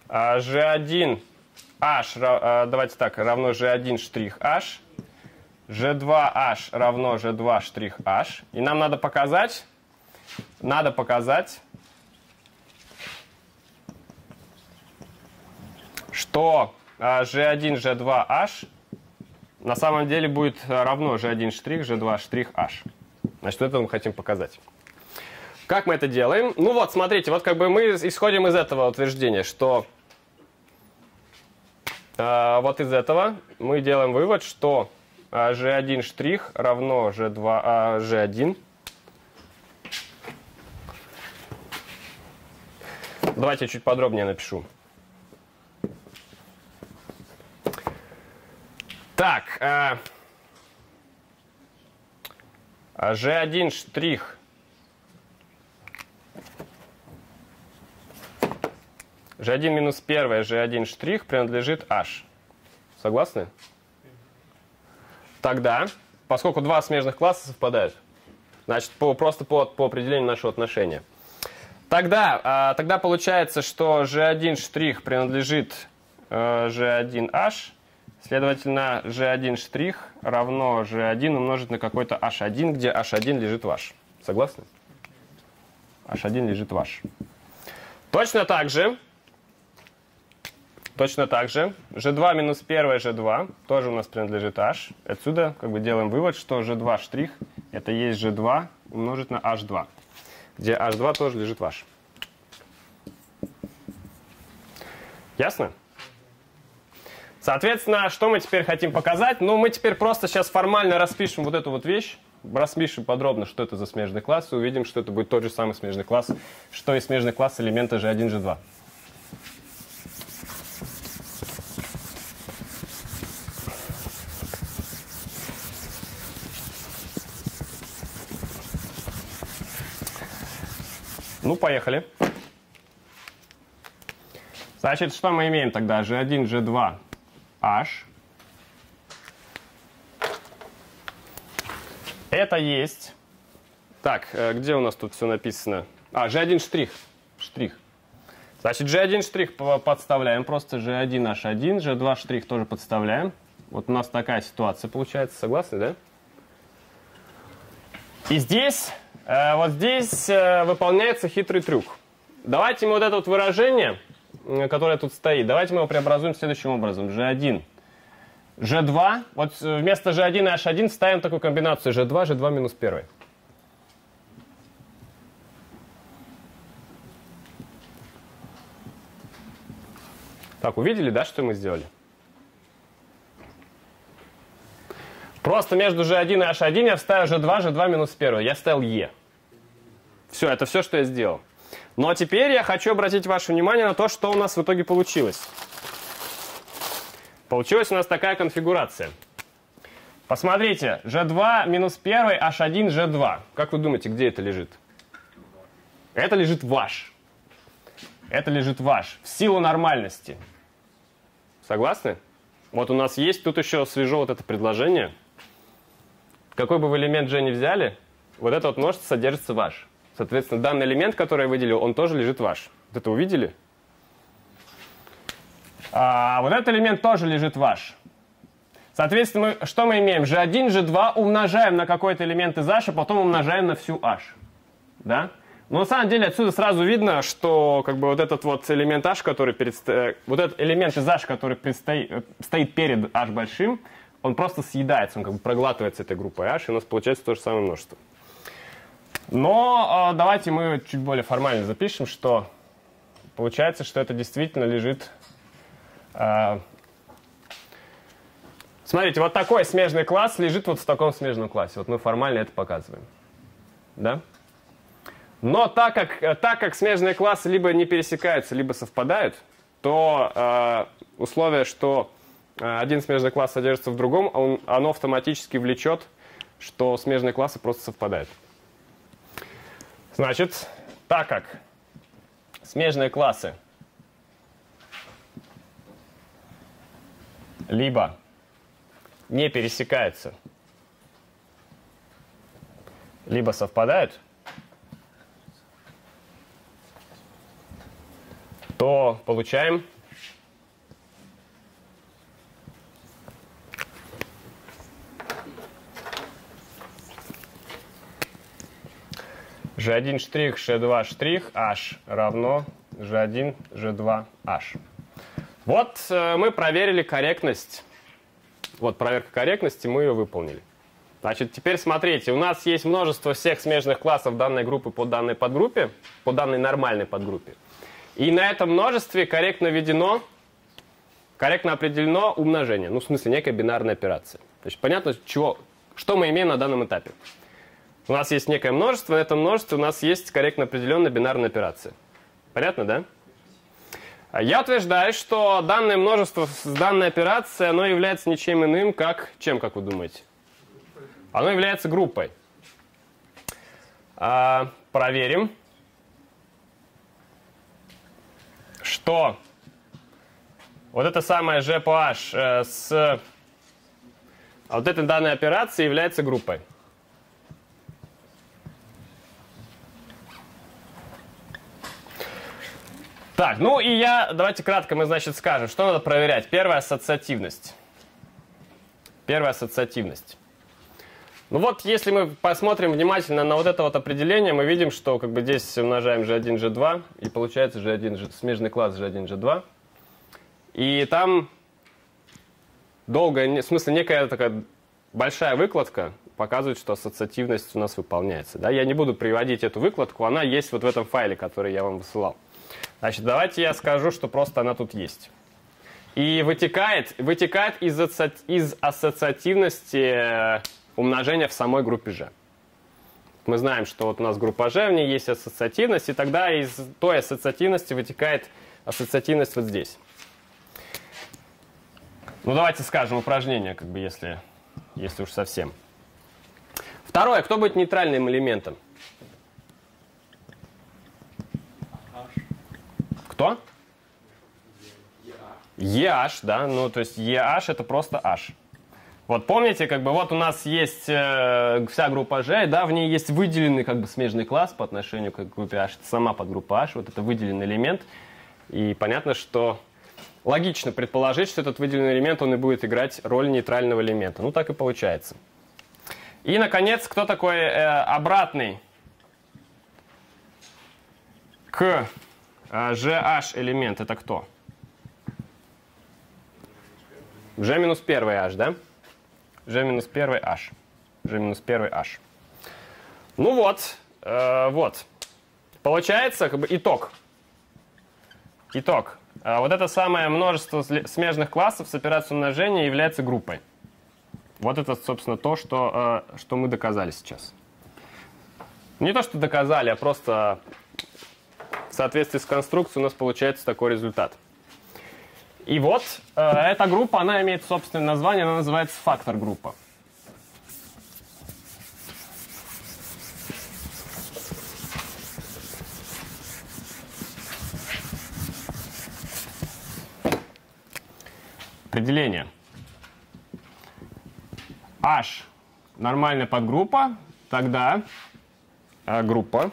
э, G1 h, э, давайте так, равно g1 штрих h, g2h равно g2 штрих h. И нам надо показать, надо показать, что э, g1, g2h на самом деле будет равно g1 штрих, g2 штрих h. Значит, это мы хотим показать. Как мы это делаем? Ну вот, смотрите, вот как бы мы исходим из этого утверждения, что э, вот из этого мы делаем вывод, что э, g1 штрих равно g2, э, g1. Давайте чуть подробнее напишу. Так, э, g1 штрих g1 минус 1, g1 штрих принадлежит h. Согласны? Тогда, поскольку два смежных класса совпадают, значит, по, просто по, по определению нашего отношения. Тогда, а, тогда получается, что g1 штрих принадлежит э, g1h, следовательно, g1 штрих равно g1 умножить на какой-то h1, где h1 лежит в h. Согласны? h1 лежит в h. Точно так же Точно так же g2 минус 1 g2 тоже у нас принадлежит h. Отсюда как бы делаем вывод, что g2 штрих это есть g2 умножить на h2, где h2 тоже лежит в h. Ясно? Соответственно, что мы теперь хотим показать? Ну, мы теперь просто сейчас формально распишем вот эту вот вещь, распишем подробно, что это за смежный класс, и увидим, что это будет тот же самый смежный класс, что и смежный класс элемента g1, g2. Ну, поехали. Значит, что мы имеем тогда? G1, G2, H. Это есть... Так, э, где у нас тут все написано? А, G1 штрих. Штрих. Значит, G1 штрих подставляем, просто G1 H1, G2 штрих тоже подставляем. Вот у нас такая ситуация получается, согласны, да? И здесь Э, вот здесь э, выполняется хитрый трюк. Давайте мы вот это вот выражение, которое тут стоит, давайте мы его преобразуем следующим образом. G1, G2, вот вместо G1 и H1 ставим такую комбинацию G2, G2 минус 1. Так, увидели, да, что мы сделали? Просто между G1 и H1 я вставил G2, G2 минус 1. Я ставил E. Все, это все, что я сделал. Ну а теперь я хочу обратить ваше внимание на то, что у нас в итоге получилось. Получилась у нас такая конфигурация. Посмотрите, G2 минус 1, H1, G2. Как вы думаете, где это лежит? Это лежит ваш. Это лежит ваш. В силу нормальности. Согласны? Вот у нас есть тут еще свежо вот это предложение. Какой бы вы элемент G не взяли, вот это вот множество содержится ваш. Соответственно, данный элемент, который я выделил, он тоже лежит ваш. Вот это увидели? А вот этот элемент тоже лежит ваш. Соответственно, мы, что мы имеем? G1, G2 умножаем на какой-то элемент из H, а потом умножаем на всю H. Да? Но на самом деле отсюда сразу видно, что как бы вот этот вот элемент H, который перед, э, вот этот элемент из H, который предстоит, э, стоит перед H большим, он просто съедается, он как бы проглатывается этой группой H, и у нас получается то же самое множество. Но э, давайте мы чуть более формально запишем, что получается, что это действительно лежит... Э, смотрите, вот такой смежный класс лежит вот в таком смежном классе. Вот мы формально это показываем. Да? Но так как, так как смежные классы либо не пересекаются, либо совпадают, то э, условие, что один смежный класс содержится в другом, он, оно автоматически влечет, что смежные классы просто совпадают. Значит, так как смежные классы либо не пересекаются, либо совпадают, то получаем G1 штрих, G2 штрих, H равно G1, G2, H. Вот э, мы проверили корректность. Вот проверка корректности, мы ее выполнили. Значит, теперь смотрите, у нас есть множество всех смежных классов данной группы по данной подгруппе, по данной нормальной подгруппе. И на этом множестве корректно введено, корректно определено умножение. Ну, в смысле, некая бинарная операция. Значит, понятно, чего, что мы имеем на данном этапе. У нас есть некое множество, на этом множестве у нас есть корректно определенная бинарная операция. Понятно, да? Я утверждаю, что данное множество с данной операцией, оно является ничем иным, как чем, как вы думаете? Оно является группой. А, проверим, что вот это самое G по H э, с вот этой данной операцией является группой. Так, ну и я, давайте кратко мы, значит, скажем, что надо проверять. Первая ассоциативность. Первая ассоциативность. Ну вот, если мы посмотрим внимательно на вот это вот определение, мы видим, что как бы здесь умножаем G1, G2, и получается G1, G, смежный класс G1, G2. И там долгая, в смысле некая такая большая выкладка показывает, что ассоциативность у нас выполняется. Да? Я не буду приводить эту выкладку, она есть вот в этом файле, который я вам высылал. Значит, давайте я скажу, что просто она тут есть. И вытекает, вытекает из, из ассоциативности умножения в самой группе G. Мы знаем, что вот у нас группа G, в ней есть ассоциативность, и тогда из той ассоциативности вытекает ассоциативность вот здесь. Ну, давайте скажем упражнение, как бы, если, если уж совсем. Второе. Кто будет нейтральным элементом? Кто? EH, да, ну то есть EH это просто H. Вот помните, как бы вот у нас есть э, вся группа G, да, в ней есть выделенный как бы смежный класс по отношению к группе H, это сама подгруппа H, вот это выделенный элемент. И понятно, что логично предположить, что этот выделенный элемент, он и будет играть роль нейтрального элемента. Ну так и получается. И, наконец, кто такой э, обратный к э, GH элемент? Это кто? G минус первый H, да? G минус 1 H. G минус 1 H. Ну вот, э, вот. Получается как бы итог. Итог. Э, вот это самое множество смежных классов с операцией умножения является группой. Вот это, собственно, то, что, э, что мы доказали сейчас. Не то, что доказали, а просто соответствии с конструкцией у нас получается такой результат. И вот э, эта группа, она имеет собственное название, она называется фактор группа. Определение. H нормальная подгруппа, тогда э, группа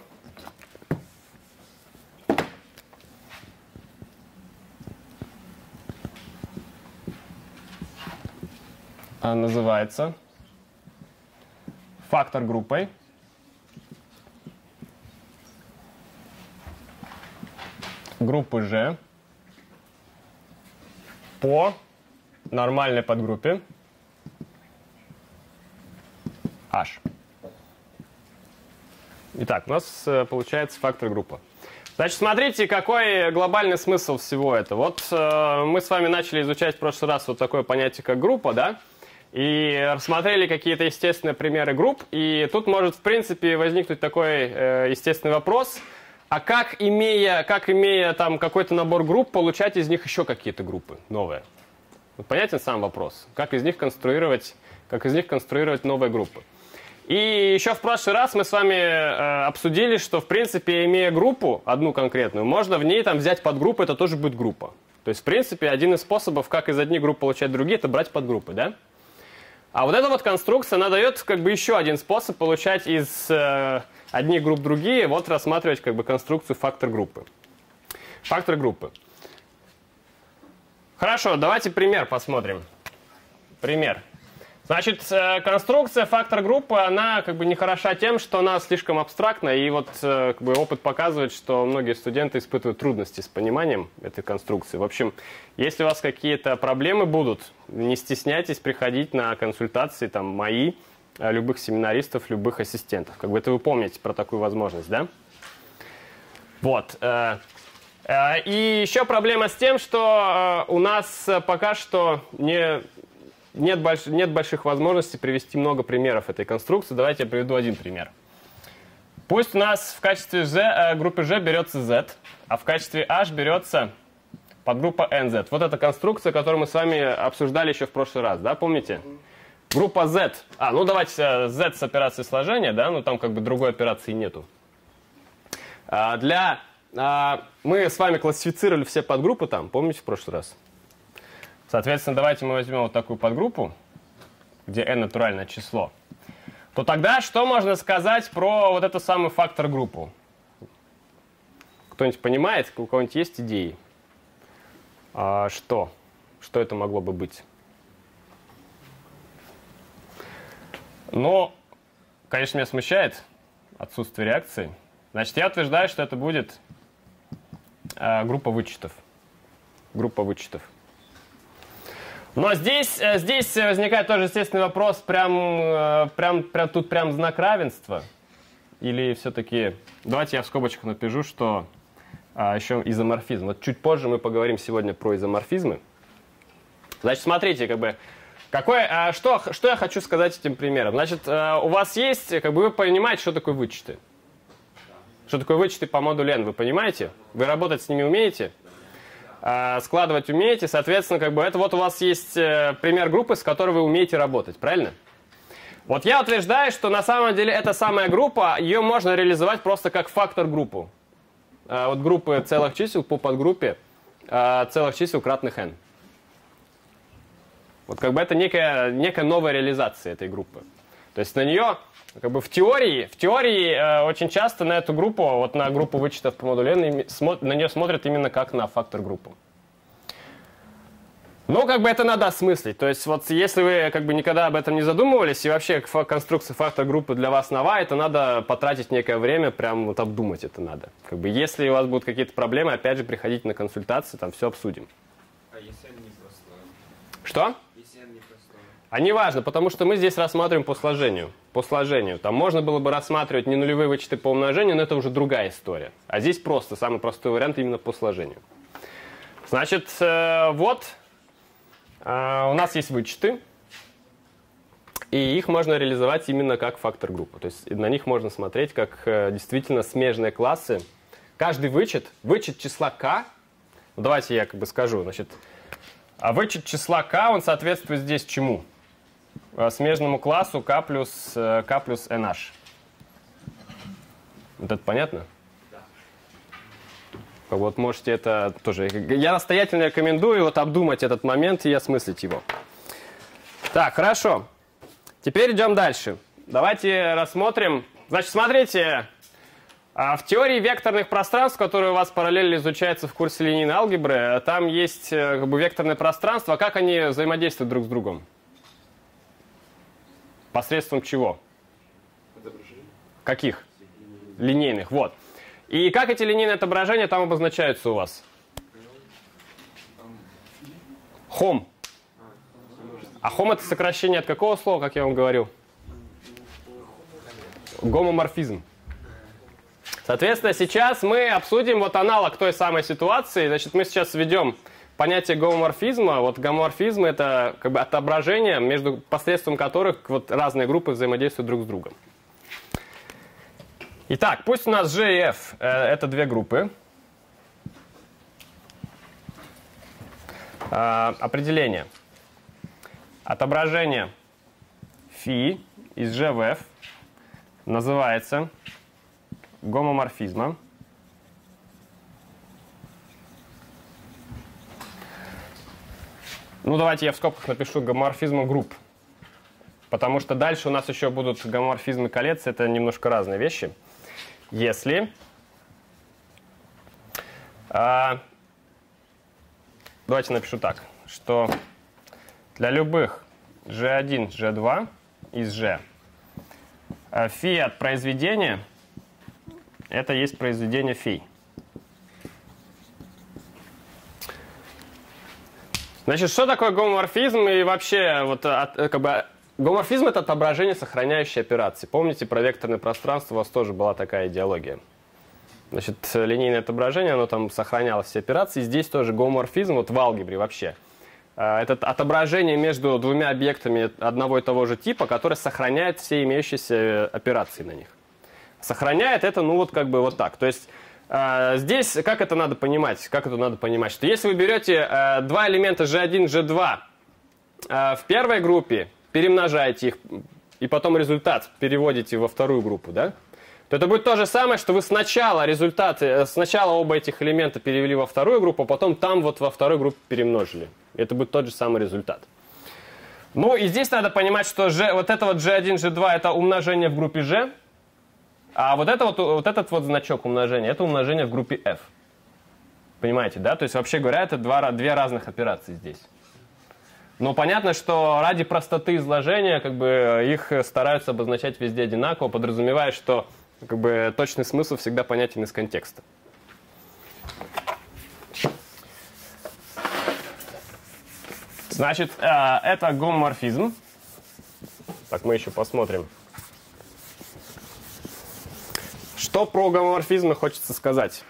называется фактор группой. группы G по нормальной подгруппе H. Итак, у нас э, получается фактор группа. Значит, смотрите, какой глобальный смысл всего этого. Вот э, мы с вами начали изучать в прошлый раз вот такое понятие, как группа, да? И рассмотрели какие-то естественные примеры групп. И тут может, в принципе, возникнуть такой э, естественный вопрос, а как, имея, как имея там какой-то набор групп, получать из них еще какие-то группы новые? Вот понятен сам вопрос. Как из них конструировать, как из них конструировать новые группы? И еще в прошлый раз мы с вами э, обсудили, что, в принципе, имея группу, одну конкретную, можно в ней там взять подгруппу, это тоже будет группа. То есть, в принципе, один из способов, как из одних групп получать другие, это брать подгруппы, да? А вот эта вот конструкция, она дает как бы еще один способ получать из э, одних групп другие, вот рассматривать как бы конструкцию фактор группы. Фактор группы. Хорошо, давайте пример посмотрим. Пример. Значит, э, конструкция фактор группы, она как бы не хороша тем, что она слишком абстрактна, и вот э, как бы опыт показывает, что многие студенты испытывают трудности с пониманием этой конструкции. В общем, если у вас какие-то проблемы будут, не стесняйтесь приходить на консультации, там, мои, э, любых семинаристов, любых ассистентов. Как бы это вы помните про такую возможность, да? Вот. И еще проблема с тем, что у нас пока что не нет, больш... нет больших возможностей привести много примеров этой конструкции. Давайте я приведу один пример. Пусть у нас в качестве G, э, группы G берется Z, а в качестве H берется подгруппа NZ. Вот эта конструкция, которую мы с вами обсуждали еще в прошлый раз, да, помните? Группа Z. А, ну давайте э, Z с операцией сложения, да, ну там как бы другой операции нету. А, для... А, мы с вами классифицировали все подгруппы там, помните в прошлый раз? Соответственно, давайте мы возьмем вот такую подгруппу, где n натуральное число. То тогда что можно сказать про вот эту самую фактор группу? Кто-нибудь понимает? У кого-нибудь есть идеи? А, что? Что это могло бы быть? Но, конечно, меня смущает отсутствие реакции. Значит, я утверждаю, что это будет э, группа вычетов. Группа вычетов. Но здесь, э, здесь возникает тоже естественный вопрос, прям, э, прям, прям тут прям знак равенства? Или все-таки, давайте я в скобочках напишу, что а, еще изоморфизм. Вот чуть позже мы поговорим сегодня про изоморфизмы. Значит, смотрите, как бы, какой, а, что, что я хочу сказать этим примером. Значит, а, у вас есть, как бы вы понимаете, что такое вычеты. Что такое вычеты по модулю n, вы понимаете? Вы работать с ними умеете? А, складывать умеете, соответственно, как бы это вот у вас есть э, пример группы, с которой вы умеете работать, правильно? Вот я утверждаю, что на самом деле эта самая группа, ее можно реализовать просто как фактор группу. А, вот группы целых чисел по подгруппе целых чисел кратных n. Вот как бы это некая, некая новая реализация этой группы. То есть на нее как бы в теории, в теории э, очень часто на эту группу, вот на группу вычетов по модулю n, на нее смотрят именно как на фактор группу. Но как бы это надо осмыслить. То есть вот если вы как бы никогда об этом не задумывались, и вообще конструкция фактор группы для вас нова, это надо потратить некое время, прям вот обдумать это надо. Как бы если у вас будут какие-то проблемы, опять же, приходите на консультации, там все обсудим. А если n непростое? Что? А не важно, потому что мы здесь рассматриваем по сложению по сложению. Там можно было бы рассматривать не нулевые вычеты по умножению, но это уже другая история. А здесь просто самый простой вариант именно по сложению. Значит, э, вот э, у нас есть вычеты, и их можно реализовать именно как фактор группы. То есть на них можно смотреть как э, действительно смежные классы. Каждый вычет, вычет числа k, ну, давайте я как бы скажу, значит, а вычет числа k, он соответствует здесь чему? Э, смежному классу k плюс, k э, плюс NH. Вот это понятно? Да. Вот можете это тоже... Я настоятельно рекомендую вот обдумать этот момент и осмыслить его. Так, хорошо. Теперь идем дальше. Давайте рассмотрим... Значит, смотрите, а в теории векторных пространств, которые у вас параллельно изучаются в курсе линейной алгебры, там есть э, как бы, векторное пространство. Как они взаимодействуют друг с другом? Посредством чего? Каких? Линейных, вот. И как эти линейные отображения там обозначаются у вас? Хом. А хом это сокращение от какого слова, как я вам говорил? Гомоморфизм. Соответственно, сейчас мы обсудим вот аналог той самой ситуации. Значит, мы сейчас введем понятие гомоморфизма. Вот гомоморфизм это как бы отображение, между посредством которых вот разные группы взаимодействуют друг с другом. Итак, пусть у нас G и F э, это две группы. Э, определение. Отображение φ из G в F называется гомоморфизмом. Ну, давайте я в скобках напишу гоморфизмы групп. Потому что дальше у нас еще будут гоморфизмы колец. Это немножко разные вещи. Если... А, давайте напишу так, что для любых G1, G2 из G. Фи от произведения – это есть произведение фи. Значит, что такое гомоморфизм и вообще вот от, как бы гомоморфизм это отображение сохраняющей операции. Помните про векторное пространство у вас тоже была такая идеология. Значит, линейное отображение, оно там сохраняло все операции. Здесь тоже гомоморфизм, вот в алгебре вообще. А, это отображение между двумя объектами одного и того же типа, которое сохраняет все имеющиеся операции на них. Сохраняет это, ну вот как бы вот так. То есть а, здесь как это надо понимать? Как это надо понимать? Что если вы берете а, два элемента G1, G2 в первой группе, перемножаете их, и потом результат переводите во вторую группу, да? то это будет то же самое, что вы сначала результаты, э, сначала оба этих элемента перевели во вторую группу, а потом там вот во второй группе перемножили. Это будет тот же самый результат. Ну и здесь надо понимать, что G, вот это вот G1, G2 это умножение в группе G, а вот, это вот, вот этот вот значок умножения, это умножение в группе F. Понимаете, да? То есть, вообще говоря, это два, две разных операции здесь. Но понятно, что ради простоты изложения как бы, их стараются обозначать везде одинаково, подразумевая, что как бы, точный смысл всегда понятен из контекста. Значит, э, это гомоморфизм. Так, мы еще посмотрим. Что про гомоморфизмы хочется сказать?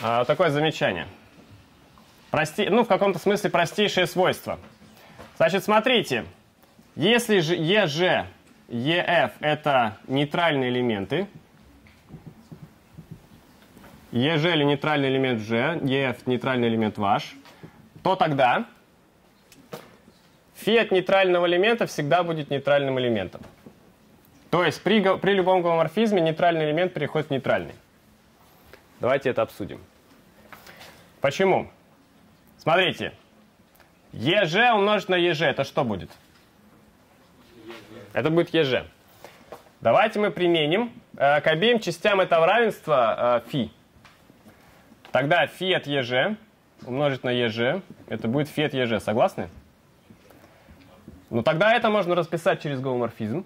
А, такое замечание. Прости, ну, в каком-то смысле простейшее свойство. Значит, смотрите, если же EG, EF это нейтральные элементы, EG или нейтральный элемент G, EF нейтральный элемент ваш, то тогда φ от нейтрального элемента всегда будет нейтральным элементом. То есть при, при любом гомоморфизме нейтральный элемент переходит в нейтральный. Давайте это обсудим. Почему? Смотрите. ЕЖ умножить на ЕЖ, это что будет? Это будет ЕЖ. Давайте мы применим э, к обеим частям этого равенства э, фи. Тогда фи от ЕЖ умножить на ЕЖ, это будет фи от ЕЖ. Согласны? Ну тогда это можно расписать через гомоморфизм.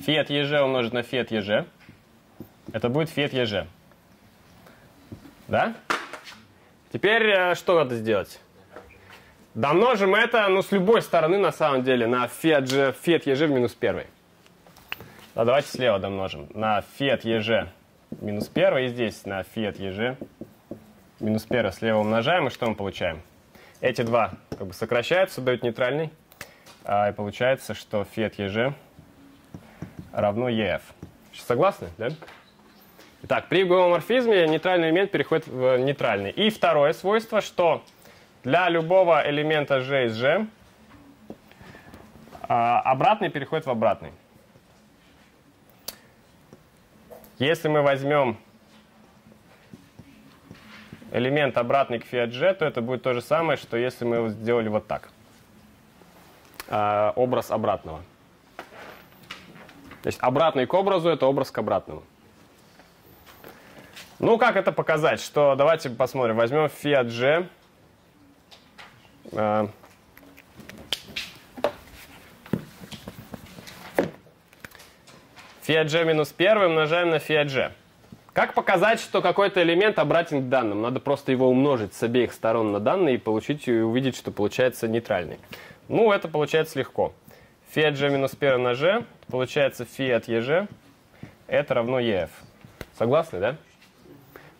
Фи от ЕЖ умножить на фи от ЕЖ. Это будет фи от ЕЖ. Да? Теперь э, что надо сделать? Домножим это, ну, с любой стороны, на самом деле, на фи от, G, фи от ЕЖ в минус первый. Да, давайте слева домножим. На фи от ЕЖ минус первый, и здесь на фи от ЕЖ минус первый слева умножаем, и что мы получаем? Эти два как бы сокращаются, дают нейтральный, а, и получается, что фи от ЕЖ равно EF. Согласны, да? Итак, при гомоморфизме нейтральный элемент переходит в нейтральный. И второе свойство, что для любого элемента G из G а, обратный переходит в обратный. Если мы возьмем элемент обратный к фи G, то это будет то же самое, что если мы сделали вот так. А, образ обратного. То есть обратный к образу – это образ к обратному. Ну, как это показать? Что давайте посмотрим. Возьмем фи от g. Э, фи от g минус 1 умножаем на фи от g. Как показать, что какой-то элемент обратен к данным? Надо просто его умножить с обеих сторон на данные и получить и увидеть, что получается нейтральный. Ну, это получается легко фи от g минус 1 на g, получается фи от eg, это равно ef. Согласны, да?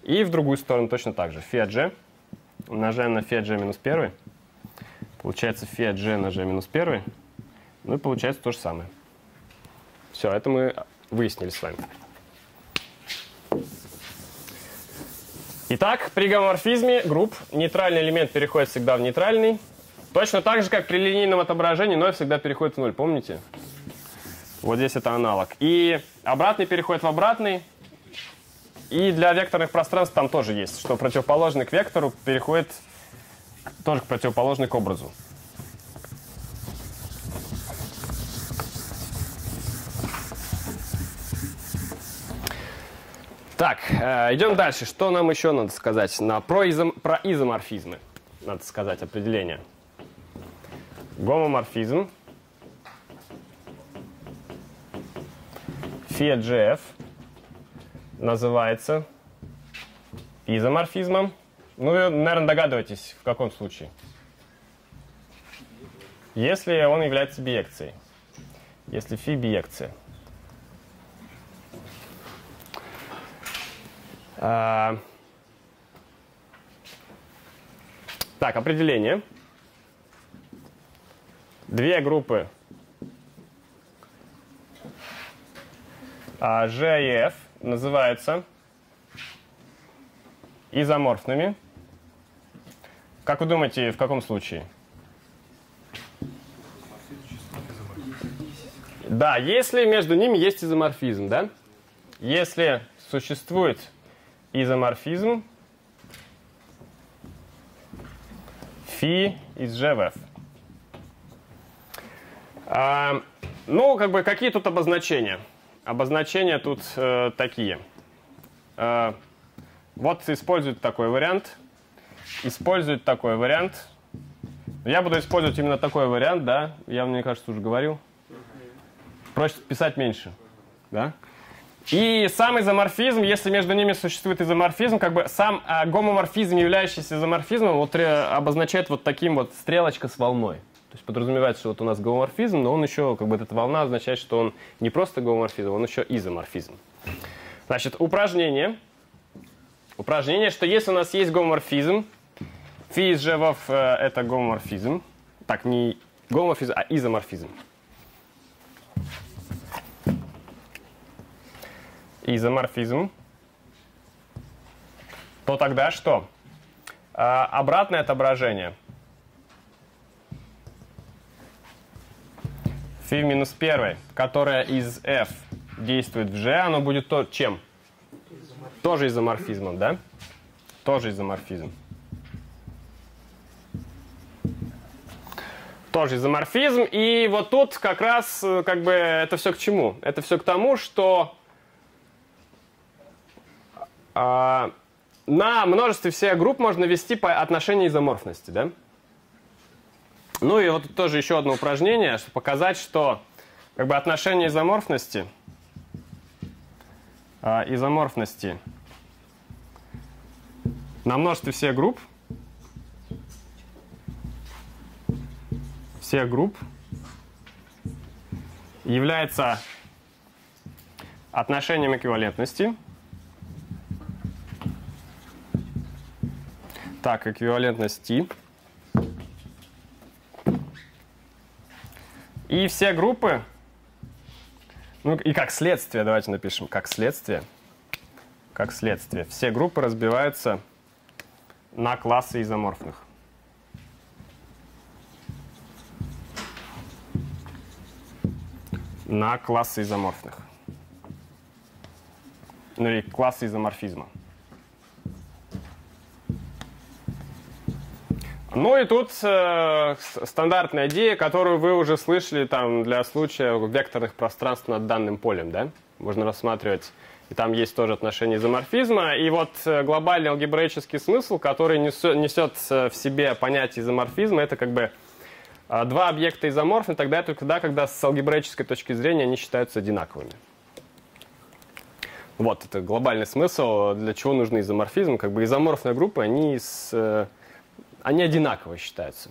И в другую сторону точно так же. Фи от g умножаем на фи от g минус 1, получается фи от g на g минус 1, ну и получается то же самое. Все, это мы выяснили с вами. Итак, при гомоморфизме групп нейтральный элемент переходит всегда в нейтральный, Точно так же, как при линейном отображении 0 всегда переходит в 0, помните? Вот здесь это аналог. И обратный переходит в обратный. И для векторных пространств там тоже есть, что противоположный к вектору переходит тоже к противоположный к образу. Так, э, идем дальше. Что нам еще надо сказать на, про, изом, про изоморфизмы? надо сказать, определение. Гомоморфизм фи GF называется изоморфизмом. Ну, вы, наверное, догадываетесь, в каком случае. Если он является биекцией. Если фи биекция. А, так, определение. Две группы а, G и F называются изоморфными. Как вы думаете, в каком случае? Да, если между ними есть изоморфизм, да? Если существует изоморфизм фи из GVF. А, ну, как бы, какие тут обозначения? Обозначения тут э, такие. Э, вот используют такой вариант. Используют такой вариант. Я буду использовать именно такой вариант, да. Я, мне кажется, уже говорил. Проще писать меньше, да. И сам изоморфизм, если между ними существует изоморфизм, как бы сам э, гомоморфизм, являющийся изоморфизмом, вот э, обозначает вот таким вот стрелочка с волной. То есть подразумевается, что вот у нас гомоморфизм, но он еще, как бы эта волна означает, что он не просто гомоморфизм, он еще изоморфизм. Значит, упражнение. Упражнение, что если у нас есть гомоморфизм, фи из жевов э, это гомоморфизм. Так, не гомоморфизм, а изоморфизм. изоморфизм, то тогда что? А, обратное отображение. Фи минус 1, которое из f действует в g, оно будет то, чем? Тоже изоморфизмом, да? Тоже изоморфизм. Тоже изоморфизм. И вот тут как раз, э, как бы, это все к чему? Это все к тому, что а, на множестве всех групп можно вести по отношению изоморфности, да? Ну и вот тоже еще одно упражнение, чтобы показать, что как бы отношение изоморфности, э, изоморфности на множестве всех групп, всех групп является отношением эквивалентности – Так, эквивалентность И все группы, ну и как следствие, давайте напишем, как следствие, как следствие, все группы разбиваются на классы изоморфных. На классы изоморфных. Ну или классы изоморфизма. Ну и тут э, стандартная идея, которую вы уже слышали там для случая векторных пространств над данным полем, да? Можно рассматривать. И там есть тоже отношение изоморфизма. И вот э, глобальный алгебраический смысл, который несет, несет э, в себе понятие изоморфизма, это как бы э, два объекта изоморфны тогда только тогда, когда с алгебраической точки зрения они считаются одинаковыми. Вот, это глобальный смысл, для чего нужны изоморфизм. Как бы изоморфные группы, они с они одинаково считаются.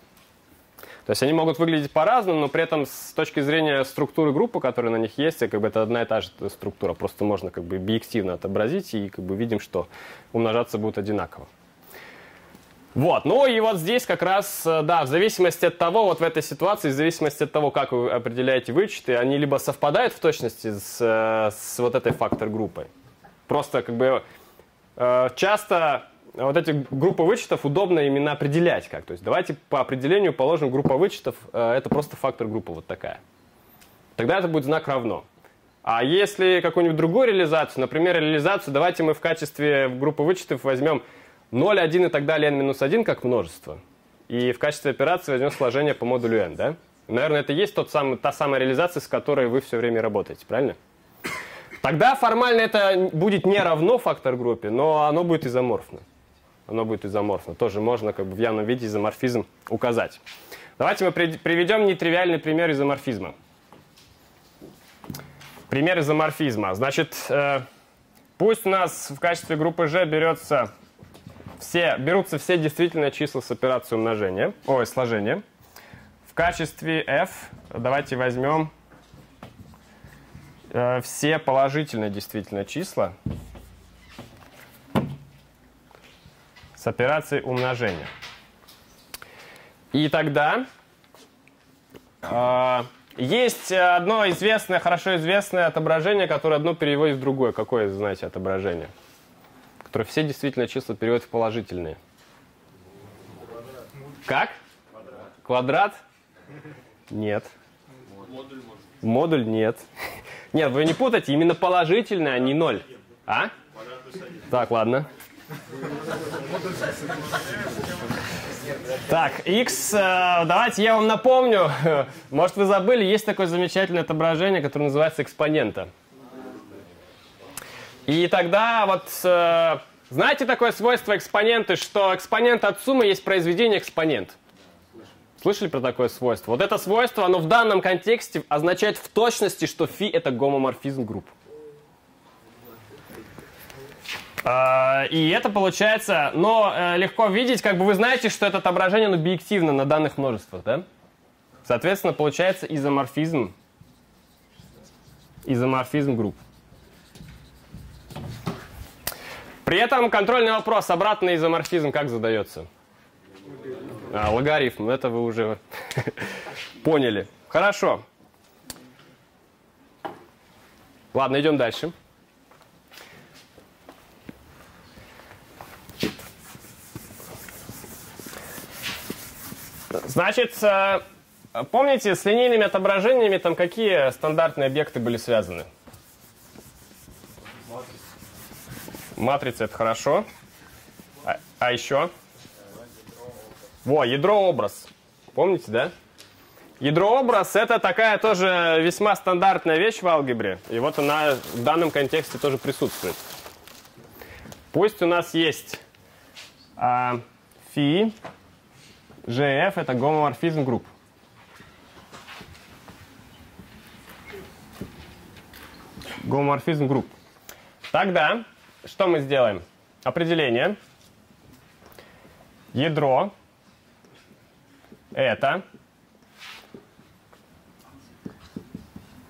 То есть они могут выглядеть по-разному, но при этом с точки зрения структуры группы, которая на них есть, как бы это одна и та же структура. Просто можно как бы объективно отобразить и как бы видим, что умножаться будут одинаково. Вот, ну и вот здесь как раз, э, да, в зависимости от того, вот в этой ситуации, в зависимости от того, как вы определяете вычеты, они либо совпадают в точности с, э, с вот этой фактор группой. Просто как бы э, часто вот эти группы вычетов удобно именно определять как. То есть давайте по определению положим группа вычетов, э, это просто фактор группы вот такая. Тогда это будет знак равно. А если какую-нибудь другую реализацию, например, реализацию, давайте мы в качестве группы вычетов возьмем 0, 1 и так далее, n-1 как множество. И в качестве операции возьмем сложение по модулю n, да? Наверное, это есть тот самый, та самая реализация, с которой вы все время работаете, правильно? Тогда формально это будет не равно фактор группе, но оно будет изоморфно. Оно будет изоморфно. Тоже можно как бы в явном виде изоморфизм указать. Давайте мы приведем нетривиальный пример изоморфизма. Пример изоморфизма. Значит, э, пусть у нас в качестве группы G берется все, берутся все действительные числа с операцией умножения, ой, сложения. В качестве f давайте возьмем э, все положительные действительные числа с операцией умножения. И тогда э, есть одно известное, хорошо известное отображение, которое одно переводит в другое. Какое, знаете, отображение? Которое все действительно числа переводят в положительные. Как? Квадрат? Нет. Модуль, нет. Нет, вы не путайте, именно положительное, а не ноль. А? Так, ладно. Так, x, э, давайте я вам напомню, может вы забыли, есть такое замечательное отображение, которое называется экспонента. И тогда вот, э, знаете такое свойство экспоненты, что экспонент от суммы есть произведение экспонент. Слышали про такое свойство? Вот это свойство, оно в данном контексте означает в точности, что фи это гомоморфизм групп. А, и это получается, но э, легко видеть, как бы вы знаете, что это отображение оно объективно на данных множествах, да? Соответственно, получается изоморфизм, изоморфизм групп. При этом контрольный вопрос, обратный изоморфизм как задается? А, логарифм, это вы уже поняли. Хорошо. Ладно, идем дальше. Значит, э, помните, с линейными отображениями там какие стандартные объекты были связаны? Матрица это хорошо. А, а еще? Во, ядро-образ. Помните, да? Ядро-образ это такая тоже весьма стандартная вещь в алгебре. И вот она в данном контексте тоже присутствует. Пусть у нас есть а, фи GF это гомоморфизм групп. Гомоморфизм групп. Тогда что мы сделаем? Определение. Ядро это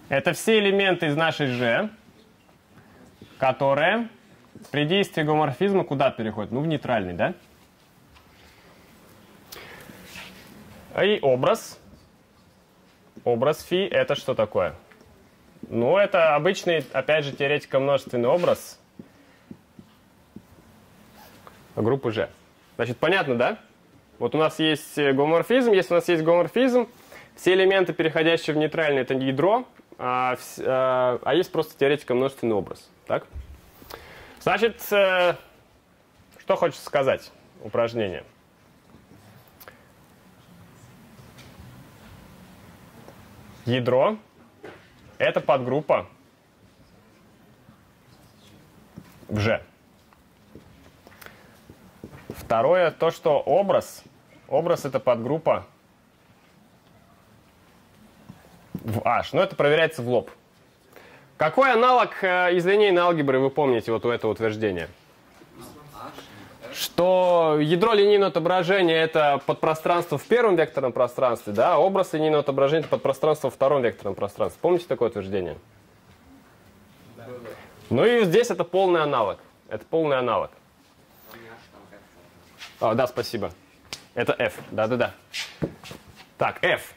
это все элементы из нашей G, которые при действии гомоморфизма куда переходят? Ну, в нейтральный, да? И образ. Образ фи это что такое? Ну, это обычный, опять же, теоретико-множественный образ группы G. Значит, понятно, да? Вот у нас есть гоморфизм. Если у нас есть гоморфизм, все элементы, переходящие в нейтральный, это ядро, а, а, а есть просто теоретико-множественный образ. Так? Значит, э, что хочется сказать упражнение? Ядро – это подгруппа в G. Второе, то, что образ, образ – это подгруппа в H, но это проверяется в лоб. Какой аналог э, из линейной алгебры вы помните вот у этого утверждения? Что ядро линейного отображения это подпространство в первом векторном пространстве, да, а образ линейного отображения это подпространство в втором векторном пространстве. Помните такое утверждение? Да. Ну и здесь это полный аналог. Это полный аналог. А, да, спасибо. Это F. Да-да-да. Так, F.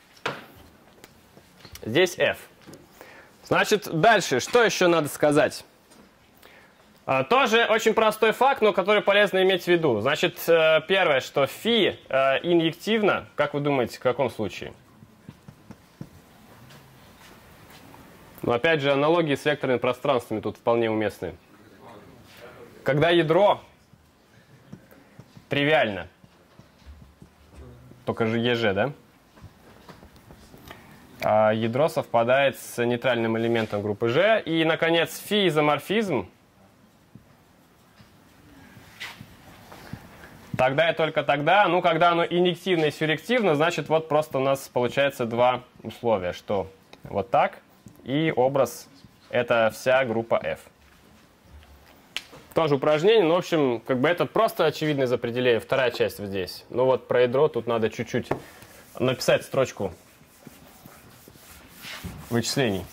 Здесь F. Значит, дальше, что еще надо сказать? А, тоже очень простой факт, но который полезно иметь в виду. Значит, э, первое, что фи э, инъективно, как вы думаете, в каком случае? Но опять же, аналогии с векторными пространствами тут вполне уместны. Когда ядро тривиально, только же ЕЖ, да? А ядро совпадает с нейтральным элементом группы G. И, наконец, фи Тогда и только тогда, ну, когда оно инъективно и сюрективно, значит, вот просто у нас получается два условия, что вот так, и образ – это вся группа F. Тоже упражнение, но, в общем, как бы это просто очевидно из вторая часть вот здесь. Ну вот про ядро тут надо чуть-чуть написать строчку вычислений.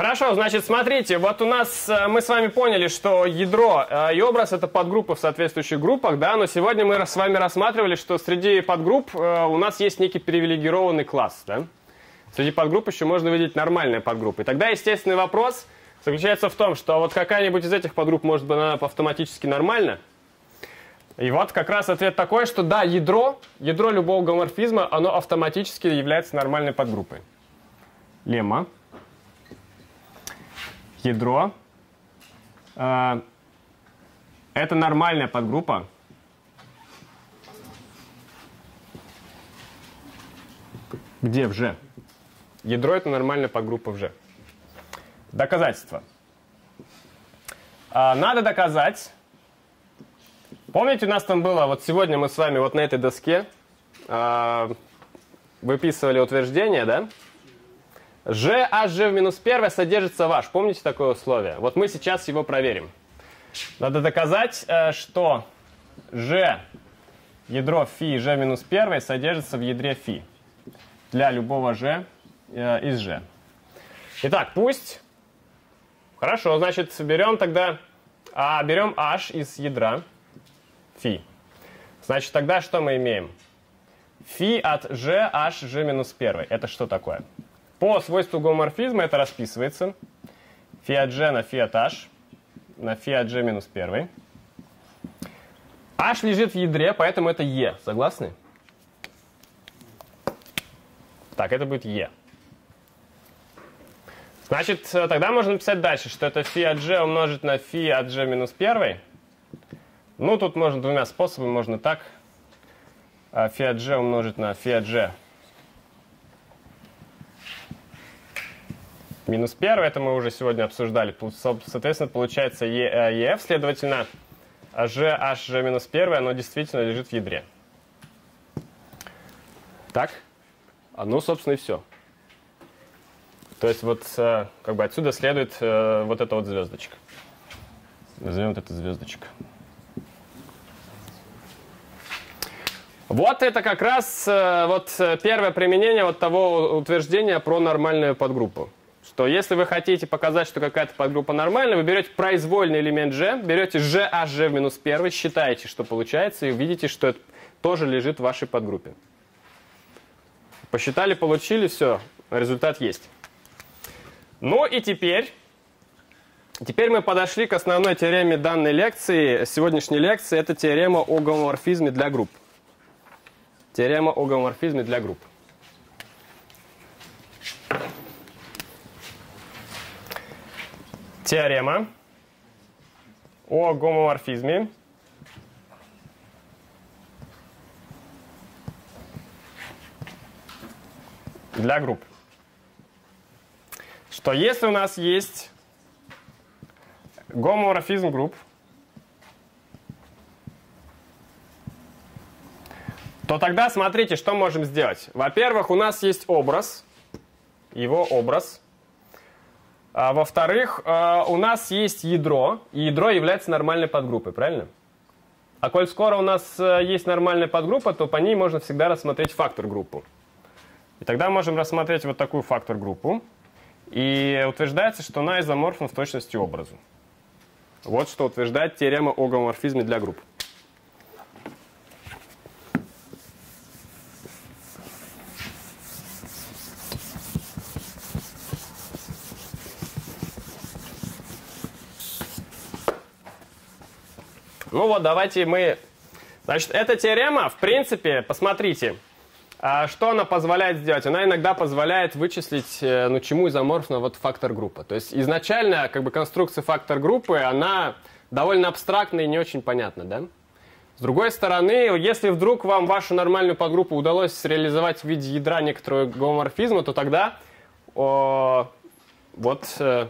Хорошо, значит, смотрите, вот у нас э, мы с вами поняли, что ядро э, и образ это подгруппы в соответствующих группах, да, но сегодня мы с вами рассматривали, что среди подгрупп э, у нас есть некий привилегированный класс, да. Среди подгрупп еще можно выделить нормальные подгруппы. Тогда естественный вопрос заключается в том, что вот какая-нибудь из этих подгрупп может быть она автоматически нормальна. И вот как раз ответ такой, что да, ядро, ядро любого гоморфизма, оно автоматически является нормальной подгруппой. Лемма ядро. Э, это нормальная подгруппа. Где в G? Ядро это нормальная подгруппа в G. Доказательства. А, надо доказать. Помните, у нас там было, вот сегодня мы с вами вот на этой доске а, выписывали утверждение, да? G, H, G в минус 1 содержится ваш. Помните такое условие? Вот мы сейчас его проверим. Надо доказать, э, что G, ядро φ G минус 1 содержится в ядре φ для любого G э, из G. Итак, пусть... Хорошо, значит, берем тогда... А, берем H из ядра φ. Значит, тогда что мы имеем? Φ от G, H, G минус 1. Это что такое? По свойству гомоморфизма это расписывается. Фи от g на фи от h на фи от g минус 1. h лежит в ядре, поэтому это e. Согласны? Так, это будет e. Значит, тогда можно написать дальше, что это фи от g умножить на фи от g минус 1. Ну, тут можно двумя способами. Можно так. Фи от g умножить на фи от g минус 1, это мы уже сегодня обсуждали. Соответственно, получается EF, следовательно, GH, G минус 1, оно действительно лежит в ядре. Так? А ну, собственно, и все. То есть вот э, как бы отсюда следует э, вот эта вот звездочка. Назовем вот эта звездочка. Вот это как раз э, вот первое применение вот того утверждения про нормальную подгруппу что если вы хотите показать, что какая-то подгруппа нормальная, вы берете произвольный элемент g, берете g h g в минус 1, считаете, что получается, и видите, что это тоже лежит в вашей подгруппе. Посчитали, получили, все, результат есть. Ну и теперь, теперь мы подошли к основной теореме данной лекции, сегодняшней лекции, это теорема о гомоморфизме для групп. Теорема о гомоморфизме для групп. Теорема о гомоморфизме для групп. Что если у нас есть гомоморфизм групп, то тогда смотрите, что можем сделать. Во-первых, у нас есть образ, его образ – а, во-вторых, а, у нас есть ядро, и ядро является нормальной подгруппой, правильно? А коль скоро у нас э, есть нормальная подгруппа, то по ней можно всегда рассмотреть фактор-группу. И тогда можем рассмотреть вот такую фактор-группу. И утверждается, что она изоморфна в точности образу. Вот что утверждает теорема о гомоморфизме для групп. Ну вот, давайте мы... Значит, эта теорема, в принципе, посмотрите, а, что она позволяет сделать? Она иногда позволяет вычислить, э, ну, чему изоморфна вот фактор группы. То есть изначально, как бы, конструкция фактор группы, она довольно абстрактная и не очень понятна, да? С другой стороны, если вдруг вам вашу нормальную подгруппу удалось реализовать в виде ядра некоторого гомоморфизма, то тогда о, вот э,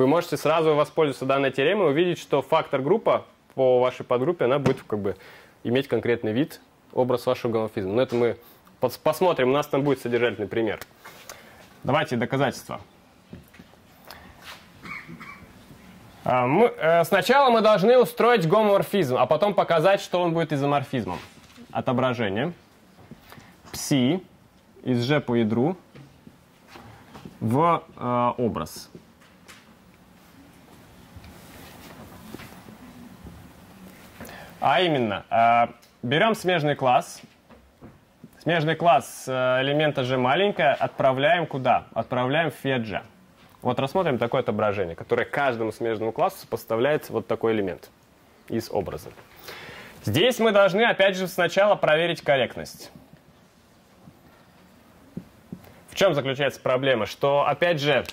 вы можете сразу воспользоваться данной теоремой и увидеть, что фактор группа по вашей подгруппе, она будет как бы иметь конкретный вид, образ вашего гоморфизма. Но это мы посмотрим, у нас там будет содержательный пример. Давайте доказательства. А, мы, э, сначала мы должны устроить гомоморфизм, а потом показать, что он будет изоморфизмом. Отображение. Пси из G по ядру в э, образ. А именно, э, берем смежный класс. Смежный класс э, элемента G маленькое отправляем куда? Отправляем в G. Вот рассмотрим такое отображение, которое каждому смежному классу поставляется вот такой элемент из образа. Здесь мы должны, опять же, сначала проверить корректность. В чем заключается проблема? Что, опять же,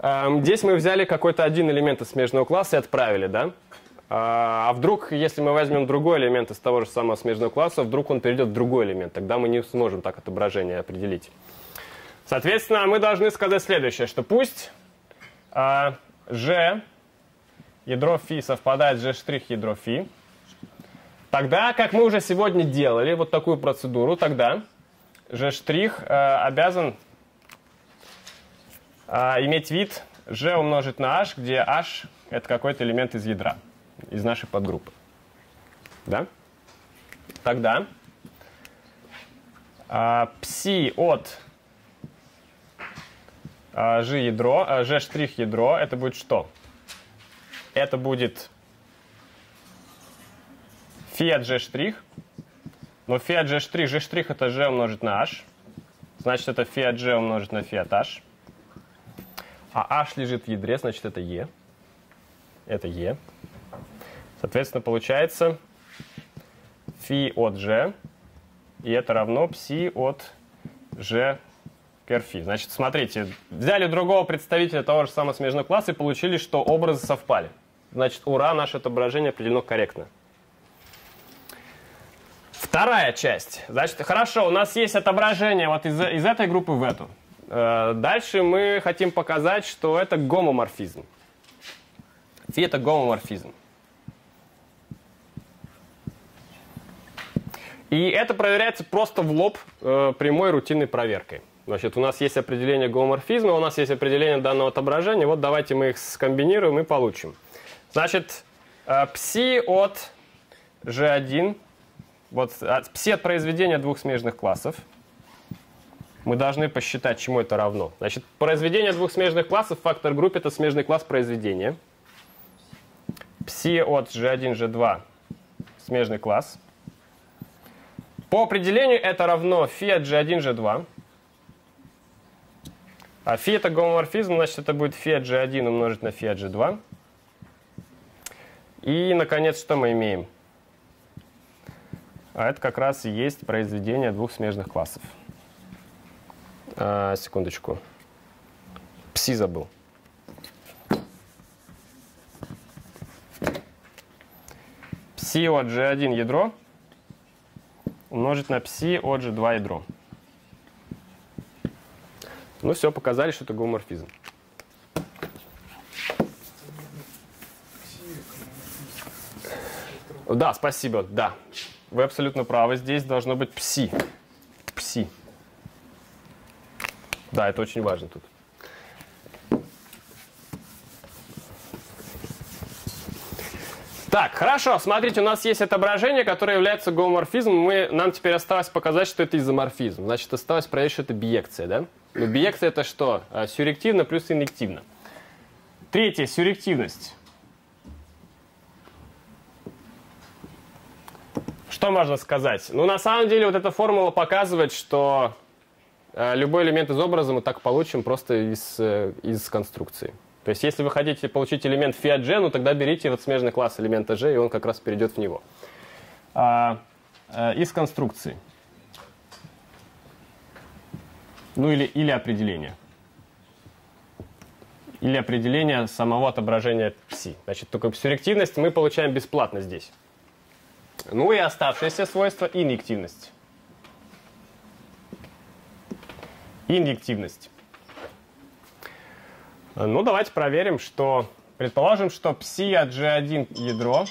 э, здесь мы взяли какой-то один элемент из смежного класса и отправили, да? А, а вдруг, если мы возьмем другой элемент из того же самого смежного класса, вдруг он перейдет в другой элемент, тогда мы не сможем так отображение определить. Соответственно, мы должны сказать следующее, что пусть а, G ядро φ совпадает с G' ядро φ, тогда, как мы уже сегодня делали вот такую процедуру, тогда G' а, обязан а, иметь вид G умножить на H, где H это какой-то элемент из ядра, из нашей подгруппы. Да? Тогда а, пси от G ядро, G штрих ядро, это будет что? Это будет фи от G штрих. Но фи от G штрих, G штрих это G умножить на H. Значит, это фи от G умножить на фи от H. А H лежит в ядре, значит, это E. Это E. Соответственно, получается фи от G. И это равно пси от G Керфи. Значит, смотрите, взяли другого представителя того же самого смежного класса и получили, что образы совпали. Значит, ура, наше отображение определено корректно. Вторая часть. Значит, хорошо, у нас есть отображение вот из, из этой группы в эту. Э, дальше мы хотим показать, что это гомоморфизм. Фи это гомоморфизм. И это проверяется просто в лоб э, прямой рутинной проверкой. Значит, у нас есть определение гомоморфизма, у нас есть определение данного отображения. Вот давайте мы их скомбинируем и получим. Значит, э, пси от G1, вот пси от произведения двух смежных классов. Мы должны посчитать, чему это равно. Значит, произведение двух смежных классов, фактор группы, это смежный класс произведения. Пси от G1, G2, смежный класс. По определению это равно фи от G1, G2. А фи это гомоморфизм, значит это будет фи от g1 умножить на фи от g2. И, наконец, что мы имеем? А это как раз и есть произведение двух смежных классов. А, секундочку. Пси забыл. Пси от g1 ядро умножить на пси от g2 ядро. Ну все, показали, что это гомоморфизм. Да, спасибо, да. Вы абсолютно правы. Здесь должно быть пси. Пси. Да, это очень важно тут. Так, хорошо, смотрите, у нас есть отображение, которое является гомоморфизмом. Мы, нам теперь осталось показать, что это изоморфизм. Значит, осталось проверить, что это биекция, да? Ну, биекция это что? А, сюрективно плюс инъективно. Третье, сюрективность. Что можно сказать? Ну, на самом деле, вот эта формула показывает, что э, любой элемент из образа мы так получим просто из, э, из конструкции. То есть, если вы хотите получить элемент фиат G, ну тогда берите вот смежный класс элемента G, и он как раз перейдет в него. А, а, из конструкции. Ну или, или определение. Или определение самого отображения пси. Значит, только сюрективность мы получаем бесплатно здесь. Ну и оставшееся свойство – инъективность. Инъективность. Ну, давайте проверим, что... Предположим, что psi от G1 ядро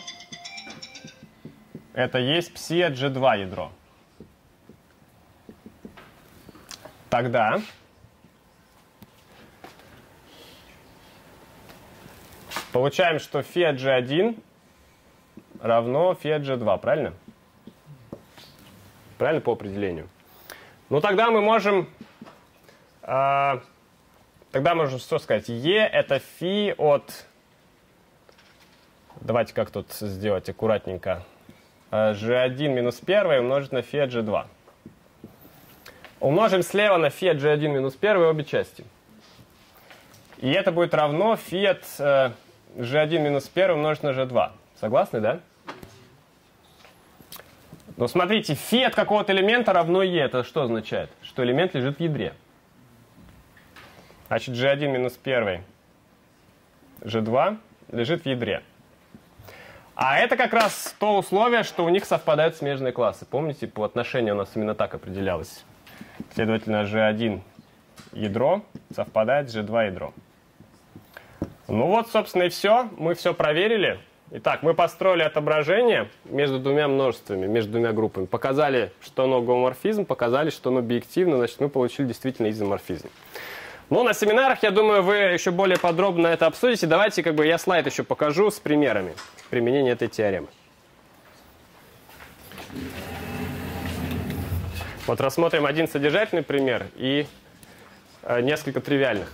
это есть psi от G2 ядро. Тогда получаем, что от G1 равно от G2, правильно? Правильно по определению? Ну, тогда мы можем... Э, Тогда можно что сказать? E это фи от... Давайте как тут сделать аккуратненько. Э, g1 минус 1 умножить на фи от G2. Умножим слева на фи от G1 минус 1 обе части. И это будет равно фи от э, g1 минус 1 умножить на G2. Согласны, да? Но смотрите, фи от какого-то элемента равно Е. Это что означает? Что элемент лежит в ядре. Значит, g1 минус 1, g2 лежит в ядре. А это как раз то условие, что у них совпадают смежные классы. Помните, по отношению у нас именно так определялось. Следовательно, g1 ядро совпадает с g2 ядро. Ну вот, собственно, и все. Мы все проверили. Итак, мы построили отображение между двумя множествами, между двумя группами. Показали, что оно гомоморфизм, показали, что оно биективно, значит, мы получили действительно изоморфизм. Ну, на семинарах, я думаю, вы еще более подробно это обсудите. Давайте, как бы, я слайд еще покажу с примерами применения этой теоремы. Вот рассмотрим один содержательный пример и э, несколько тривиальных.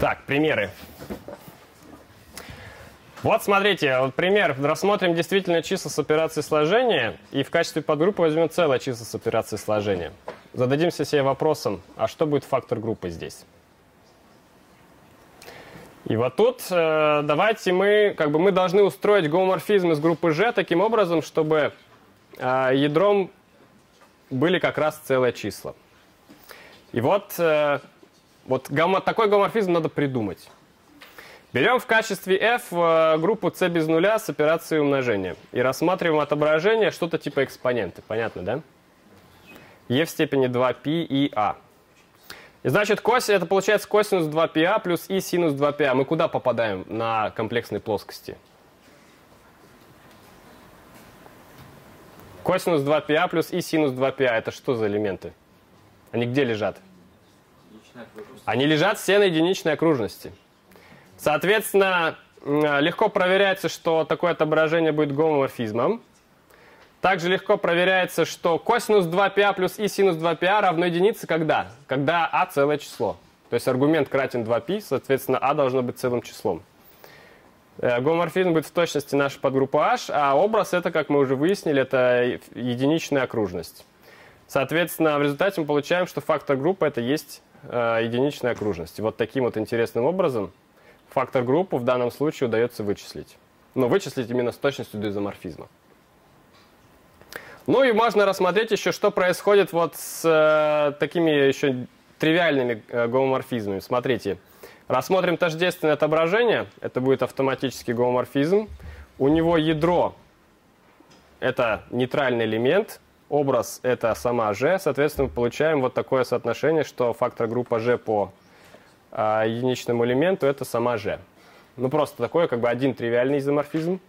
Так, примеры. Вот смотрите, вот пример. Рассмотрим действительно числа с операцией сложения и в качестве подгруппы возьмем целое число с операцией сложения. Зададимся себе вопросом, а что будет фактор группы здесь? И вот тут э, давайте мы, как бы мы должны устроить гомоморфизм из группы G таким образом, чтобы э, ядром были как раз целые числа. И вот, э, вот гомо, такой гомоморфизм надо придумать. Берем в качестве f э, группу c без нуля с операцией умножения и рассматриваем отображение что-то типа экспоненты. Понятно, да? e в степени 2π и a. И значит, косинус, это получается косинус 2πa плюс и синус 2πa. Мы куда попадаем на комплексной плоскости? Косинус 2πa плюс и синус 2πa. Это что за элементы? Они где лежат? Они лежат все на единичной окружности. Соответственно, легко проверяется, что такое отображение будет гомоморфизмом. Также легко проверяется, что косинус 2πa плюс и синус 2πa равно единице когда? Когда а целое число. То есть аргумент кратен 2π, соответственно, а должно быть целым числом. Э, гомоморфизм будет в точности наша подгруппа h, а образ это, как мы уже выяснили, это единичная окружность. Соответственно, в результате мы получаем, что фактор группы это есть э, единичная окружность. И вот таким вот интересным образом фактор группы в данном случае удается вычислить. Но вычислить именно с точностью до изоморфизма. Ну и можно рассмотреть еще, что происходит вот с э, такими еще тривиальными э, гомоморфизмами. Смотрите, рассмотрим тождественное отображение. Это будет автоматический гомоморфизм. У него ядро – это нейтральный элемент, образ – это сама G. Соответственно, мы получаем вот такое соотношение, что фактор группа G по а, единичному элементу это сама G. Ну, просто такой как бы один тривиальный изоморфизм.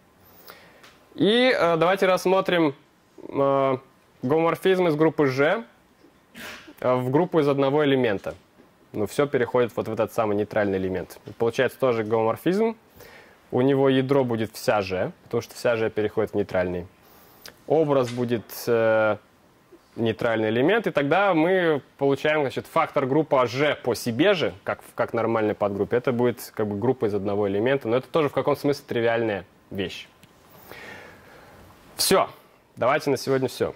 И э, давайте рассмотрим э, гомоморфизм из группы G э, в группу из одного элемента. Ну, все переходит вот в этот самый нейтральный элемент. Получается тоже гомоморфизм. У него ядро будет вся G, потому что вся G переходит в нейтральный. Образ будет нейтральный элемент, и тогда мы получаем значит, фактор группа G по себе же, как, как нормальной подгруппе. Это будет как бы группа из одного элемента, но это тоже в каком смысле тривиальная вещь. Все. Давайте на сегодня все.